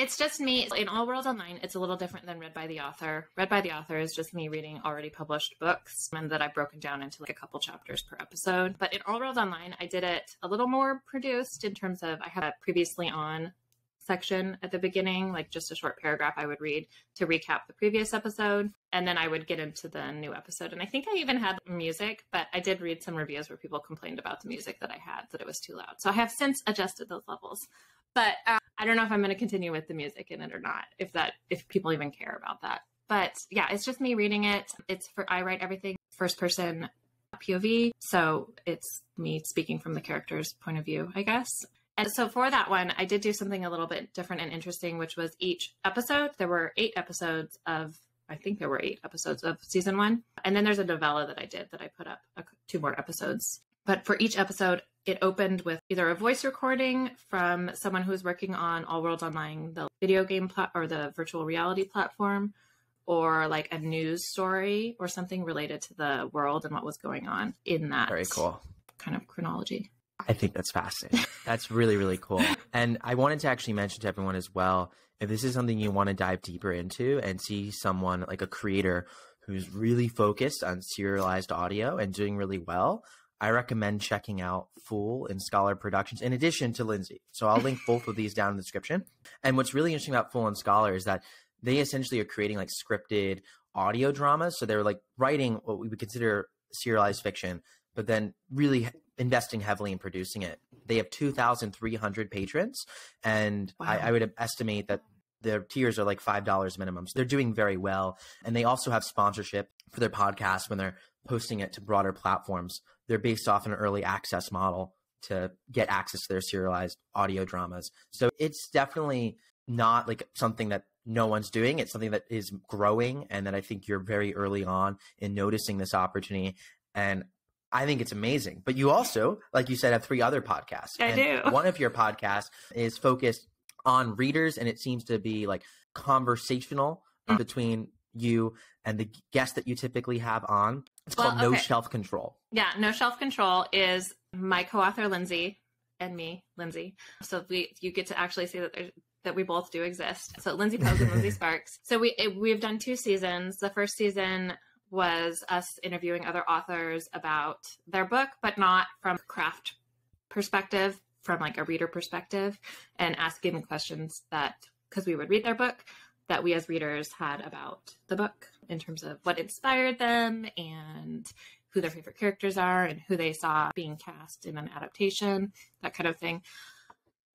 It's just me. In All Worlds Online, it's a little different than Read by the Author. Read by the Author is just me reading already published books and that I've broken down into like a couple chapters per episode. But in All Worlds Online, I did it a little more produced in terms of I had a previously on section at the beginning, like just a short paragraph I would read to recap the previous episode. And then I would get into the new episode. And I think I even had music, but I did read some reviews where people complained about the music that I had, that it was too loud. So I have since adjusted those levels. But uh, I don't know if I'm going to continue with the music in it or not, if that, if people even care about that. But yeah, it's just me reading it. It's for, I write everything first person POV. So it's me speaking from the character's point of view, I guess. And so for that one, I did do something a little bit different and interesting, which was each episode, there were eight episodes of, I think there were eight episodes of season one. And then there's a novella that I did that I put up two more episodes. But for each episode, it opened with either a voice recording from someone who was working on All Worlds Online, the video game plat- or the virtual reality platform, or like a news story or something related to the world and what was going on in that Very cool. kind of chronology. I think that's fascinating. That's really, really cool. And I wanted to actually mention to everyone as well if this is something you want to dive deeper into and see someone like a creator who's really focused on serialized audio and doing really well, I recommend checking out Fool and Scholar Productions in addition to Lindsey. So I'll link both of these down in the description. And what's really interesting about Fool and Scholar is that they essentially are creating like scripted audio dramas. So they're like writing what we would consider serialized fiction, but then really investing heavily in producing it. They have 2,300 patrons, and wow. I, I would estimate that their tiers are like $5 minimum. So they're doing very well. And they also have sponsorship for their podcast when they're posting it to broader platforms. They're based off an early access model to get access to their serialized audio dramas. So it's definitely not like something that no one's doing. It's something that is growing and that I think you're very early on in noticing this opportunity. And I think it's amazing. But you also, like you said, have three other podcasts. I and do. One of your podcasts is focused on readers, and it seems to be like conversational mm-hmm. between you and the guest that you typically have on. It's well, called okay. No Shelf Control. Yeah, No Shelf Control is my co-author Lindsey and me, Lindsey. So we you get to actually see that there's that we both do exist. So Lindsey Pogue and Lindsey Sparks. So we it, we've done two seasons. The first season was us interviewing other authors about their book, but not from craft perspective, from like a reader perspective, and asking questions that because we would read their book that we as readers had about the book in terms of what inspired them and who their favorite characters are and who they saw being cast in an adaptation, that kind of thing.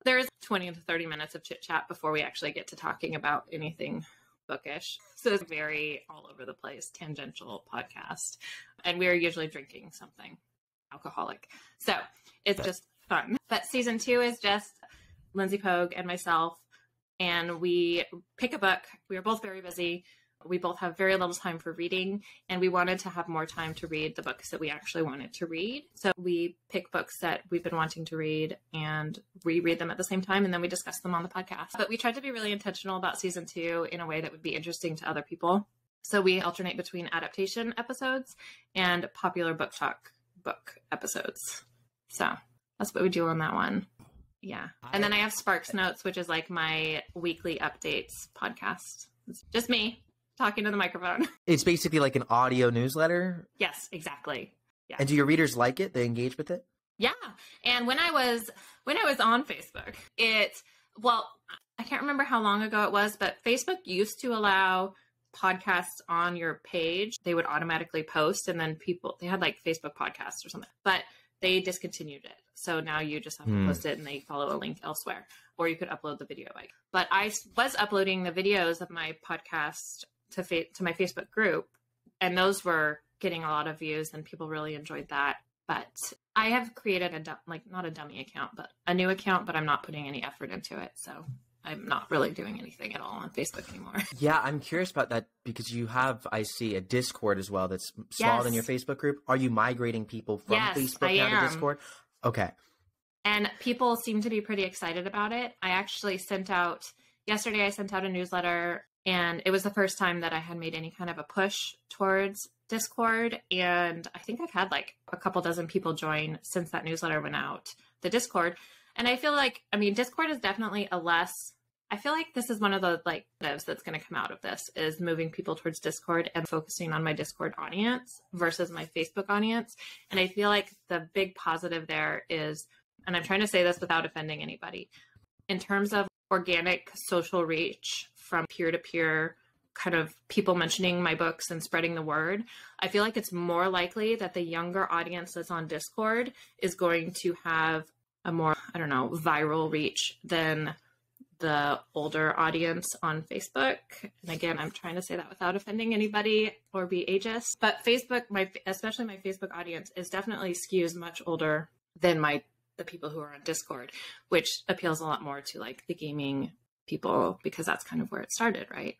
There's 20 to 30 minutes of chit chat before we actually get to talking about anything bookish. So it's very all over the place, tangential podcast. And we're usually drinking something alcoholic. So it's just fun. But season two is just Lindsey Pogue and myself. And we pick a book. We are both very busy we both have very little time for reading and we wanted to have more time to read the books that we actually wanted to read. So we pick books that we've been wanting to read and reread them at the same time and then we discuss them on the podcast. But we tried to be really intentional about season 2 in a way that would be interesting to other people. So we alternate between adaptation episodes and popular book talk book episodes. So that's what we do on that one. Yeah. And then I have Sparks Notes, which is like my weekly updates podcast. It's just me talking to the microphone. It's basically like an audio newsletter. Yes, exactly. Yeah. And do your readers like it? They engage with it? Yeah. And when I was when I was on Facebook, it well, I can't remember how long ago it was, but Facebook used to allow podcasts on your page. They would automatically post and then people they had like Facebook podcasts or something. But they discontinued it. So now you just have to hmm. post it and they follow a link elsewhere. Or you could upload the video like. But I was uploading the videos of my podcast to fa- to my Facebook group, and those were getting a lot of views, and people really enjoyed that. But I have created a du- like not a dummy account, but a new account, but I'm not putting any effort into it, so I'm not really doing anything at all on Facebook anymore. Yeah, I'm curious about that because you have, I see, a Discord as well that's smaller yes. than your Facebook group. Are you migrating people from yes, Facebook now to Discord? Okay. And people seem to be pretty excited about it. I actually sent out yesterday. I sent out a newsletter and it was the first time that I had made any kind of a push towards Discord. And I think I've had like a couple dozen people join since that newsletter went out, the Discord. And I feel like, I mean, Discord is definitely a less I feel like this is one of the like lives that's going to come out of this is moving people towards Discord and focusing on my Discord audience versus my Facebook audience. And I feel like the big positive there is, and I'm trying to say this without offending anybody, in terms of organic social reach from peer to peer kind of people mentioning my books and spreading the word, I feel like it's more likely that the younger audience that's on Discord is going to have a more, I don't know, viral reach than the older audience on Facebook. And again, I'm trying to say that without offending anybody or be ageist. But Facebook, my especially my Facebook audience is definitely skews much older than my the people who are on Discord, which appeals a lot more to like the gaming people because that's kind of where it started, right?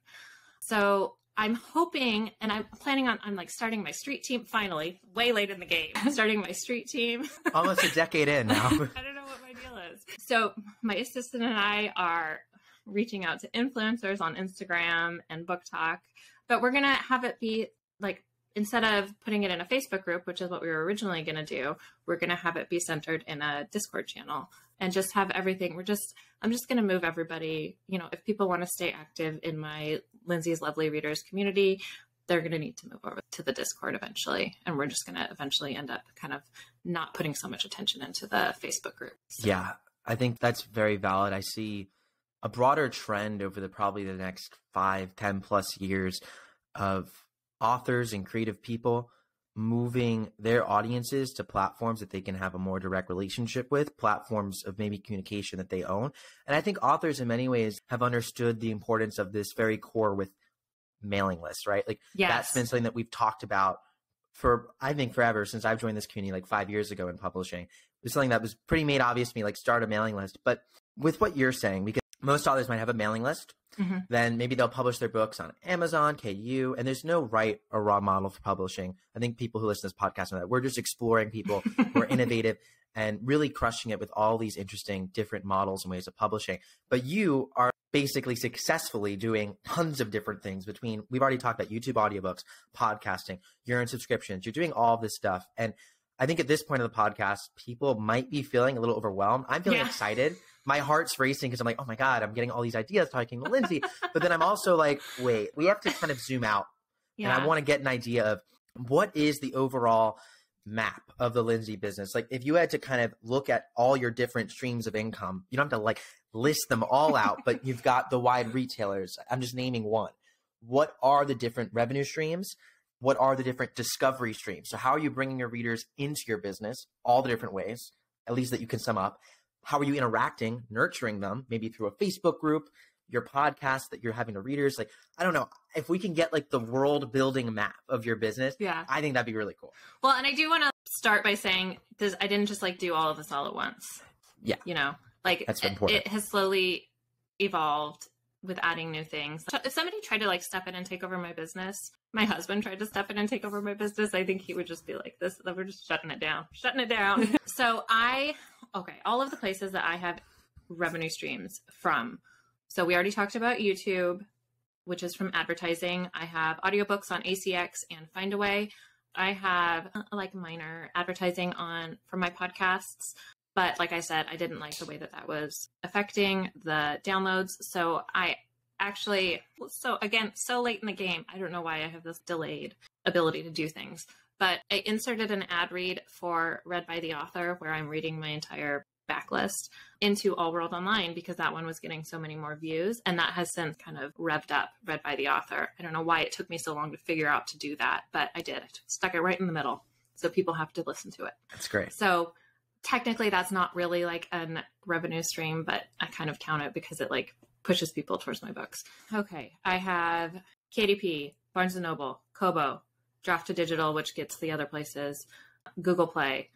So I'm hoping, and I'm planning on, I'm like starting my street team finally, way late in the game, starting my street team. Almost a decade in now. I don't know what my deal is. So my assistant and I are reaching out to influencers on Instagram and BookTok, but we're going to have it be like, instead of putting it in a Facebook group, which is what we were originally going to do, we're going to have it be centered in a Discord channel and just have everything. We're just, I'm just going to move everybody. You know, if people want to stay active in my Lindsey's Lovely Readers community, they're going to need to move over to the Discord eventually. And we're just going to eventually end up kind of not putting so much attention into the Facebook group. So. Yeah, I think that's very valid. I see a broader trend over the probably the next five, ten plus years of authors and creative people moving their audiences to platforms that they can have a more direct relationship with, platforms of maybe communication that they own. And I think authors in many ways have understood the importance of this very core with mailing lists, right? Like yes. that's been something that we've talked about for I think forever since I've joined this community like 5 years ago in publishing. It was something that was pretty made obvious to me like start a mailing list. But with what you're saying because most authors might have a mailing list mm-hmm. then maybe they'll publish their books on Amazon, KU, and there's no right or wrong model for publishing. I think people who listen to this podcast know that we're just exploring people who are innovative and really crushing it with all these interesting different models and ways of publishing. But you are basically successfully doing tons of different things between we've already talked about YouTube audiobooks, podcasting, you're in subscriptions, you're doing all this stuff. And I think at this point of the podcast, people might be feeling a little overwhelmed. I'm feeling yeah. excited my heart's racing because I'm like, oh my God, I'm getting all these ideas talking to Lindsey. but then I'm also like, wait, we have to kind of zoom out. Yeah. And I want to get an idea of what is the overall map of the Lindsey business? Like if you had to kind of look at all your different streams of income, you don't have to like list them all out, but you've got the wide retailers. I'm just naming one. What are the different revenue streams? What are the different discovery streams? So how are you bringing your readers into your business? All the different ways, at least that you can sum up how are you interacting, nurturing them, maybe through a Facebook group, your podcast that you're having to readers. Like, I don't know. If we can get like the world building map of your business, yeah, I think that'd be really cool. Well, and I do want to start by saying this I didn't just like do all of this all at once. Yeah. You know, like That's it, important. it has slowly evolved with adding new things. If somebody tried to like step in and take over my business, my husband tried to step in and take over my business, I think he would just be like, "This, we're just shutting it down, shutting it down." so I okay, all of the places that I have revenue streams from. So we already talked about YouTube, which is from advertising. I have audiobooks on ACX and Findaway. I have uh, like minor advertising on for my podcasts, but like I said, I didn't like the way that that was affecting the downloads. So I actually, so again, so late in the game, I don't know why I have this delayed ability to do things. But I inserted an ad read for Read by the Author where I'm reading my entire backlist into All World Online because that one was getting so many more views. And that has since kind of revved up Read by the Author. I don't know why it took me so long to figure out to do that, but I did. I stuck it right in the middle. So people have to listen to it. That's great. So technically that's not really like a revenue stream, but I kind of count it because it like pushes people towards my books. Okay. I have KDP, Barnes and Noble, Kobo, Draft2Digital, which gets the other places, Google Play.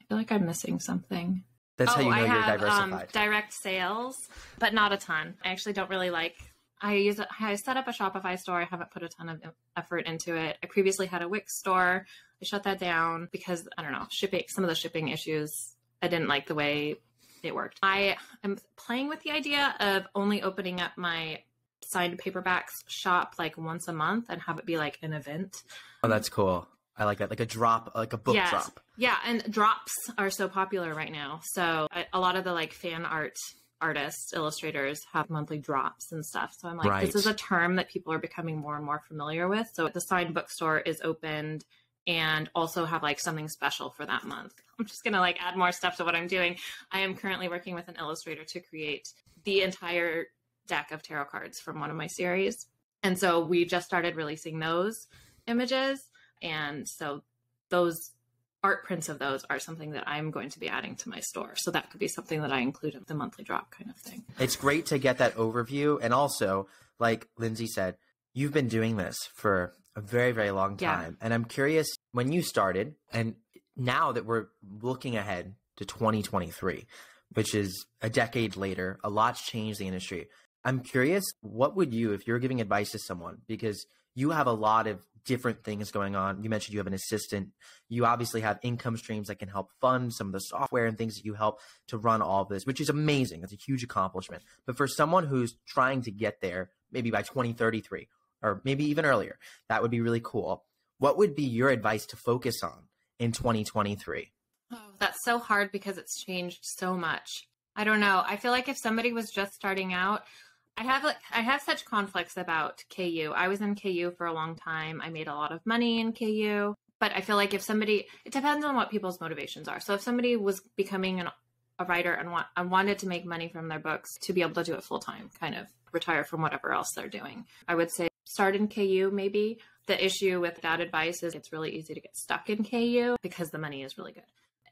I feel like I'm missing something. That's oh, how you know I you're have, um, diversified. Um, direct sales, but not a ton. I actually don't really like. I use it. I set up a Shopify store. I haven't put a ton of effort into it. I previously had a Wix store. I shut that down because I don't know shipping. Some of the shipping issues. I didn't like the way it worked. I am playing with the idea of only opening up my signed paperbacks shop like once a month and have it be like an event. Oh, that's cool. I like that, like a drop, like a book yes. drop. Yeah, and drops are so popular right now. So a lot of the like fan art artists, illustrators have monthly drops and stuff. So I'm like, Right. this is a term that people are becoming more and more familiar with. So the signed bookstore is opened and also have like something special for that month. I'm just gonna like add more stuff to what I'm doing. I am currently working with an illustrator to create the entire deck of tarot cards from one of my series. And so we just started releasing those images. And so those art prints of those are something that I'm going to be adding to my store. So that could be something that I include in the monthly drop kind of thing. It's great to get that overview. And also, like Lindsey said, you've been doing this for a very, very long Yeah. time. And I'm curious when you started, and now that we're looking ahead to 2023, which is a decade later, a lot's changed the industry. I'm curious, what would you, if you're giving advice to someone, because you have a lot of different things going on. You mentioned you have an assistant. You obviously have income streams that can help fund some of the software and things that you help to run all of this, which is amazing. It's a huge accomplishment. But for someone who's trying to get there, maybe by 2033 or maybe even earlier, that would be really cool. What would be your advice to focus on in 2023? Oh, that's so hard because it's changed so much. I don't know. I feel like if somebody was just starting out, I have like I have such conflicts about KU. I was in KU for a long time. I made a lot of money in KU, but I feel like if somebody it depends on what people's motivations are. So if somebody was becoming an, a writer and want and wanted to make money from their books to be able to do it full time, kind of retire from whatever else they're doing. I would say start in KU maybe. The issue with that advice is it's really easy to get stuck in KU because the money is really good.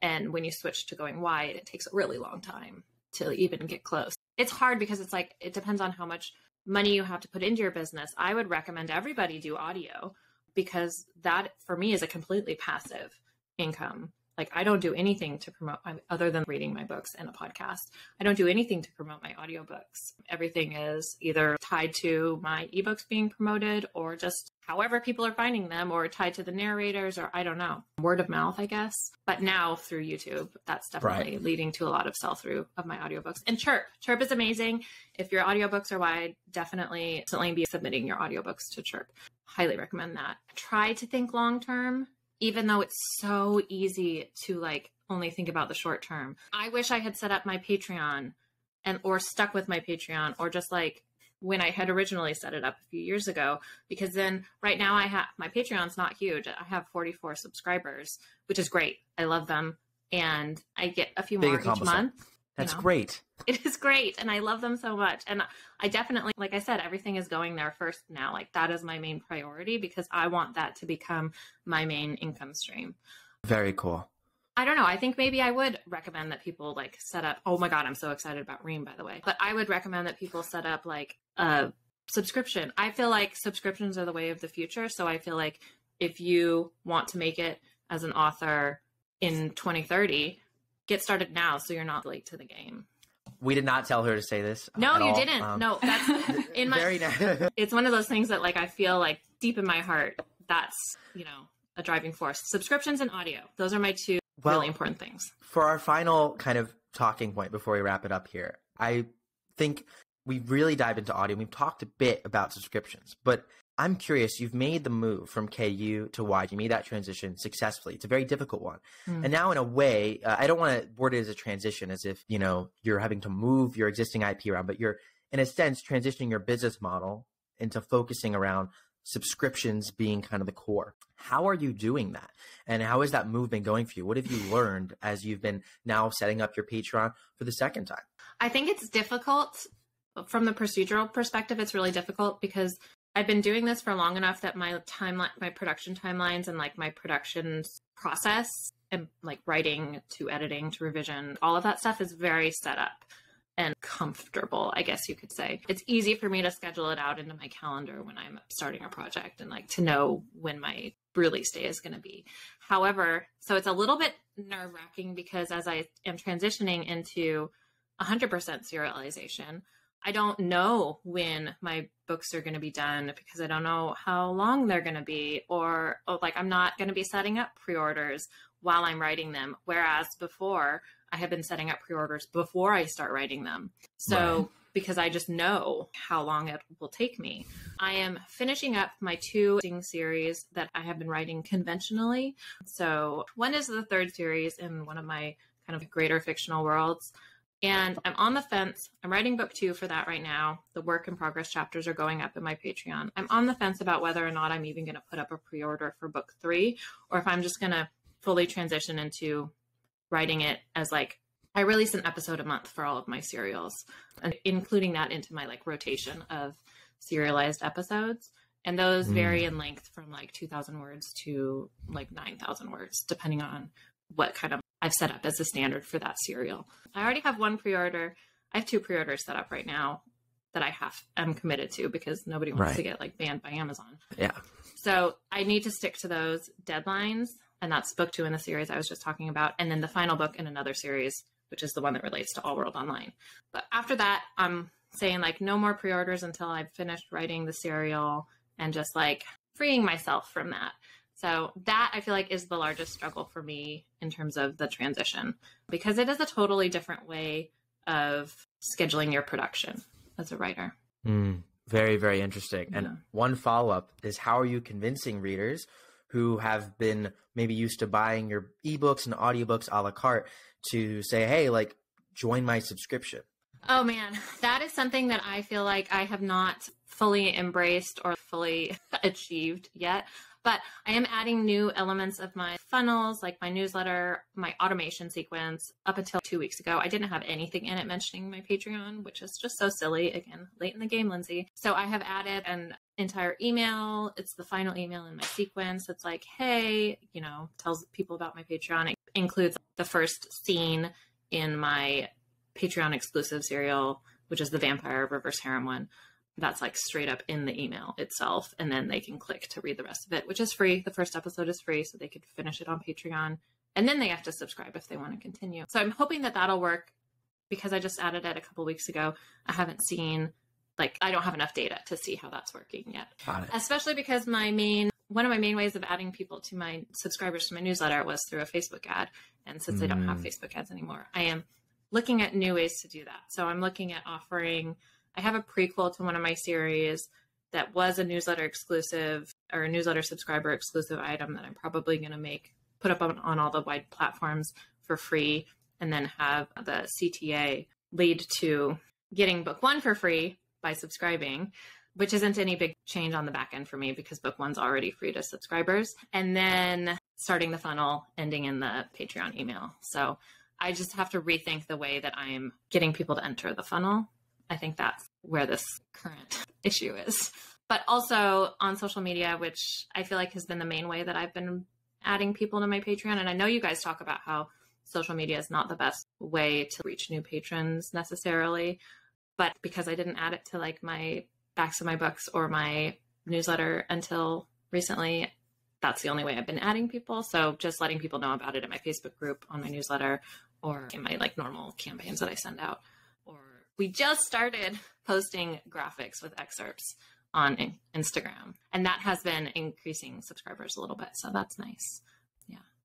And when you switch to going wide, it takes a really long time to even get close. It's hard because it's like it depends on how much money you have to put into your business. I would recommend everybody do audio because that for me is a completely passive income. Like I don't do anything to promote other than reading my books and a podcast. I don't do anything to promote my audiobooks. Everything is either tied to my ebooks being promoted or just however people are finding them or tied to the narrators or I don't know, word of mouth, I guess. But now through YouTube, that's definitely leading to a lot of sell through of my audiobooks. And Chirp, Chirp is amazing. If your audiobooks are wide, definitely definitely be submitting your audiobooks to Chirp. Highly recommend that. Try to think long term even though it's so easy to like only think about the short term. I wish I had set up my Patreon and or stuck with my Patreon or just like when I had originally set it up a few years ago because then right now I have my Patreon's not huge. I have 44 subscribers, which is great. I love them and I get a few Big more each month. That's know? great. It is great and I love them so much. And I definitely, like I said, everything is going there first now. Like that is my main priority because I want that to become my main income stream. Very cool. I don't know. I think maybe I would recommend that people like set up. Oh my God, I'm so excited about Ream, by the way. But I would recommend that people set up like a subscription. I feel like subscriptions are the way of the future. So I feel like if you want to make it as an author in 2030, get started now so you're not late to the game. We did not tell her to say this. No, you all. didn't. Um, no, that's in my. very nice. it's one of those things that like I feel like deep in my heart. That's you know a driving force. Subscriptions and audio. Those are my two Well, really important things. for our final kind of talking point before we wrap it up here, I think we really dive into audio. We've talked a bit about subscriptions, but I'm curious. You've made the move from KU to Wide. You made that transition successfully. It's a very difficult one. Mm. And now, in a way, uh, I don't want to word it as a transition, as if you know you're having to move your existing IP around, but you're, in a sense, transitioning your business model into focusing around subscriptions being kind of the core. How are you doing that? And how has that move been going for you? What have you learned as you've been now setting up your Patreon for the second time? I think it's difficult from the procedural perspective. It's really difficult because I've been doing this for long enough that my timeline, my production timelines, and like my production process, and like writing to editing to revision, all of that stuff is very set up and comfortable, I guess you could say. It's easy for me to schedule it out into my calendar when I'm starting a project and like to know when my release day is going to be. However, so it's a little bit nerve wracking because as I am transitioning into 100% serialization, I don't know when my books are going to be done because I don't know how long they're going to be, or, or like I'm not going to be setting up pre orders while I'm writing them. Whereas before, I have been setting up pre orders before I start writing them. So, Right. because I just know how long it will take me, I am finishing up my two series that I have been writing conventionally. So, one is the third series in one of my kind of greater fictional worlds And I'm on the fence. I'm writing book two for that right now. The work in progress chapters are going up in my Patreon. I'm on the fence about whether or not I'm even going to put up a pre order for book three or if I'm just going to fully transition into writing it as like I release an episode a month for all of my serials, and including that into my like rotation of serialized episodes. And those mm. vary in length from like 2,000 words to like 9,000 words, depending on what kind of I've set up as a standard for that serial. I already have one pre-order. I have two pre-orders set up right now that I have I'm committed to because nobody wants right. to get like banned by Amazon. Yeah. So I need to stick to those deadlines, and that's book two in the series I was just talking about, and then the final book in another series, which is the one that relates to All World Online. But after that, I'm saying like no more pre-orders until I've finished writing the serial and just like freeing myself from that. So that I feel like is the largest struggle for me in terms of the transition because it is a totally different way of scheduling your production as a writer. Mm, very, very interesting. Yeah. And one follow up is how are you convincing readers who have been maybe used to buying your ebooks and audiobooks a la carte to say, hey, like, join my subscription? Oh man, that is something that I feel like I have not fully embraced or fully achieved yet. But I am adding new elements of my funnels, like my newsletter, my automation sequence. Up until two weeks ago, I didn't have anything in it mentioning my Patreon, which is just so silly. Again, late in the game, Lindsey. So I have added an entire email. It's the final email in my sequence. It's like, hey, you know, tells people about my Patreon. It includes the first scene in my Patreon exclusive serial, which is the Vampire Reverse Harem one that's like straight up in the email itself and then they can click to read the rest of it which is free the first episode is free so they could finish it on patreon and then they have to subscribe if they want to continue so i'm hoping that that'll work because i just added it a couple weeks ago i haven't seen like i don't have enough data to see how that's working yet especially because my main one of my main ways of adding people to my subscribers to my newsletter was through a facebook ad and since mm. i don't have mm. facebook ads anymore i am looking at new ways to do that so i'm looking at offering I have a prequel to one of my series that was a newsletter exclusive or a newsletter subscriber exclusive item that I'm probably going to make, put up on, on all the wide platforms for free, and then have the CTA lead to getting book one for free by subscribing, which isn't any big change on the back end for me because book one's already free to subscribers. And then starting the funnel, ending in the Patreon email. So I just have to rethink the way that I'm getting people to enter the funnel I think that's where this current issue is. But also on social media, which I feel like has been the main way that I've been adding people to my Patreon. And I know you guys talk about how social media is not the best way to reach new patrons necessarily. But because I didn't add it to like my backs of my books or my newsletter until recently, that's the only way I've been adding people. So just letting people know about it in my Facebook group, on my newsletter, or in my like normal campaigns that I send out Or we just started posting graphics with excerpts on Instagram, and that has been increasing subscribers a little bit. So that's nice.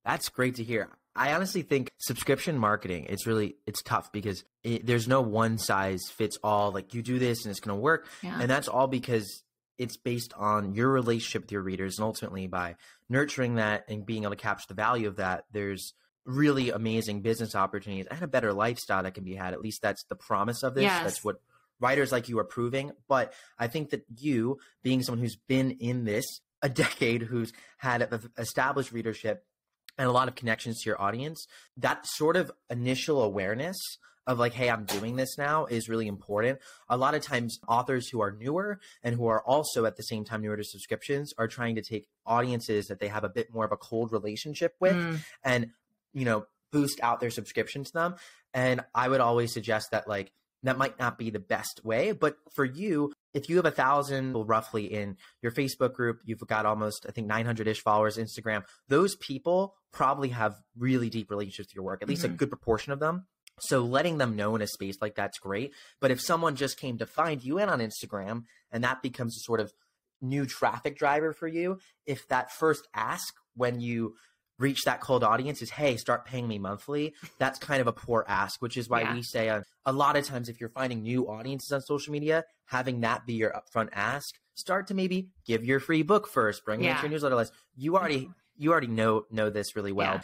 That's great to hear. I honestly think subscription marketing it's really it's tough because it, there's no one size fits all like you do this and it's going to work. Yeah. And that's all because it's based on your relationship with your readers and ultimately by nurturing that and being able to capture the value of that there's really amazing business opportunities and a better lifestyle that can be had. At least that's the promise of this. Yes. That's what writers like you are proving. But I think that you, being someone who's been in this a decade, who's had established readership and a lot of connections to your audience, that sort of initial awareness of like, hey, I'm doing this now is really important. A lot of times, authors who are newer and who are also at the same time newer to subscriptions are trying to take audiences that they have a bit more of a cold relationship with mm. and you know, boost out their subscription to them. And I would always suggest that like that might not be the best way, but for you, if you have a thousand roughly in your Facebook group, you've got almost I think 900 ish followers Instagram. Those people probably have really deep relationships with your work, at least mm-hmm. a good proportion of them. So letting them know in a space like that's great. But if someone just came to find you in on Instagram and that becomes a sort of new traffic driver for you, if that first ask when you reach that cold audience is hey start paying me monthly that's kind of a poor ask which is why yeah. we say uh, a lot of times if you're finding new audiences on social media having that be your upfront ask start to maybe give your free book first bring yeah. it into your newsletter list. You already mm-hmm. you already know know this really well. Yeah.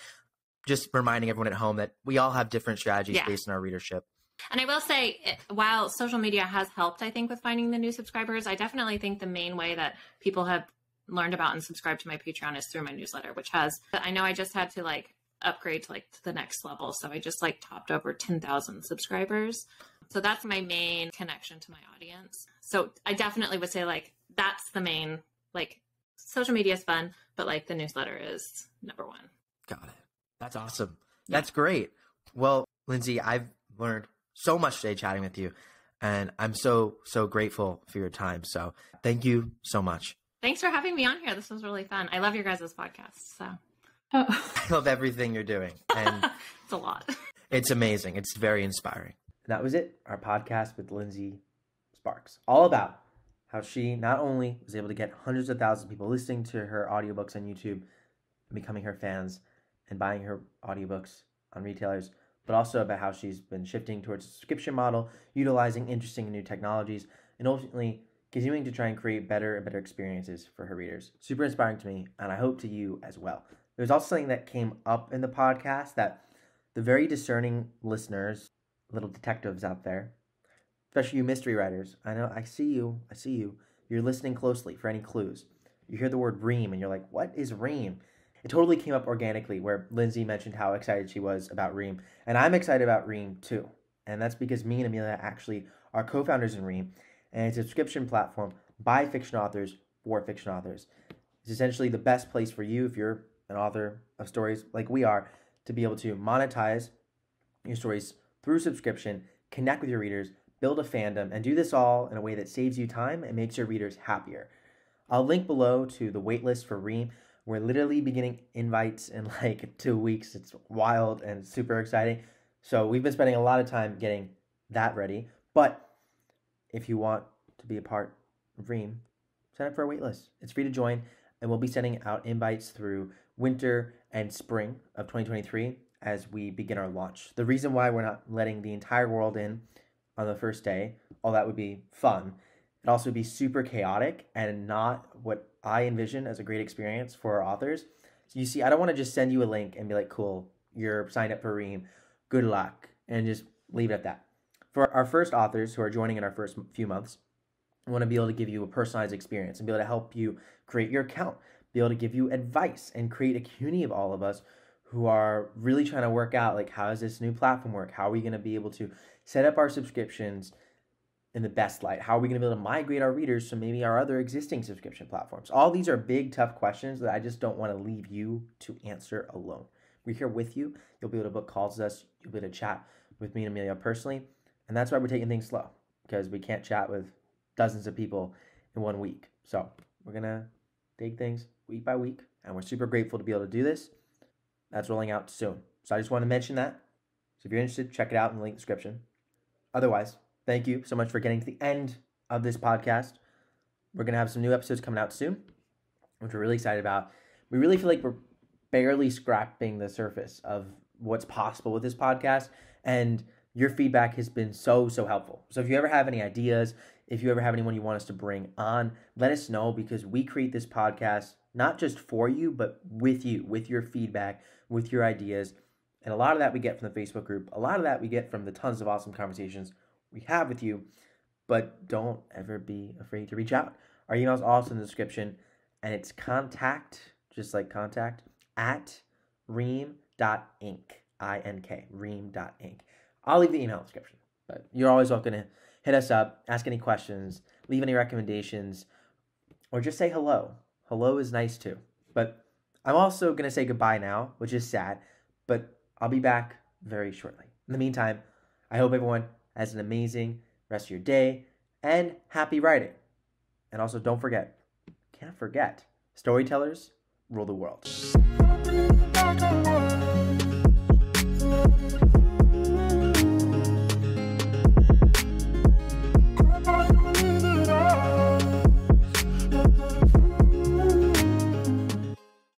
just reminding everyone at home that we all have different strategies based on our readership. And I will say, while social media has helped, I think, with finding the new subscribers, I definitely think the main way that people have learned about and subscribed to my Patreon is through my newsletter, which has, I know I just had to like upgrade to like to the next level. So I just like topped over 10,000 subscribers. So that's my main connection to my audience. So I definitely would say like that's the main like social media is fun, but like the newsletter is number one. Got it. That's awesome. That's great. Well, Lindsey, I've learned so much today chatting with you, and I'm so so grateful for your time. So thank you so much. Thanks for having me on here. This was really fun. I love your guys' podcast. So oh. I love everything you're doing, and it's a lot. It's amazing. It's very inspiring. That was it. Our podcast with Lindsey Sparks, all about how she not only was able to get hundreds of thousands of people listening to her audiobooks on YouTube, becoming her fans, and buying her audiobooks on retailers, but also about how she's been shifting towards a subscription model, utilizing interesting new technologies, and ultimately continuing to try and create better and better experiences for her readers. Super inspiring to me, and I hope to you as well. There's also something that came up in the podcast that the very discerning listeners, little detectives out there, especially you mystery writers, I know I see you, I see you. You're listening closely for any clues. You hear the word Ream and you're like, what is Ream? It totally came up organically where Lindsey mentioned how excited she was about Ream. And I'm excited about Ream too. And that's because me and Amelia actually are co founders in Ream and it's a subscription platform by fiction authors for fiction authors. It's essentially the best place for you if you're an author of stories like we are to be able to monetize your stories through subscription, connect with your readers, build a fandom, and do this all in a way that saves you time and makes your readers happier. I'll link below to the waitlist for Ream. We're literally beginning invites in like two weeks. It's wild and super exciting. So we've been spending a lot of time getting that ready. But if you want to be a part of Ream, sign up for a waitlist. It's free to join, and we'll be sending out invites through winter and spring of 2023 as we begin our launch. The reason why we're not letting the entire world in on the first day, all that would be fun. It also would be super chaotic and not what I envision as a great experience for our authors. So you see, I don't want to just send you a link and be like, cool, you're signed up for Ream, good luck, and just leave it at that. For our first authors who are joining in our first few months, I want to be able to give you a personalized experience and be able to help you create your account, be able to give you advice and create a community of all of us who are really trying to work out like how does this new platform work? How are we going to be able to set up our subscriptions in the best light? How are we going to be able to migrate our readers to maybe our other existing subscription platforms? All these are big, tough questions that I just don't want to leave you to answer alone. We're here with you. You'll be able to book calls with us. You'll be able to chat with me and Amelia personally. And that's why we're taking things slow because we can't chat with dozens of people in one week. So we're going to take things week by week. And we're super grateful to be able to do this. That's rolling out soon. So I just want to mention that. So if you're interested, check it out in the link description. Otherwise, thank you so much for getting to the end of this podcast. We're going to have some new episodes coming out soon, which we're really excited about. We really feel like we're barely scrapping the surface of what's possible with this podcast. And your feedback has been so, so helpful. So if you ever have any ideas, if you ever have anyone you want us to bring on, let us know because we create this podcast not just for you, but with you, with your feedback, with your ideas. And a lot of that we get from the Facebook group. A lot of that we get from the tons of awesome conversations we have with you. But don't ever be afraid to reach out. Our email is also in the description, and it's contact, just like contact, at ream.ink, I-N-K, ream.ink. I'll leave the email description. But you're always welcome to hit us up, ask any questions, leave any recommendations, or just say hello. Hello is nice too. But I'm also going to say goodbye now, which is sad, but I'll be back very shortly. In the meantime, I hope everyone has an amazing rest of your day and happy writing. And also, don't forget, can't forget, storytellers rule the world.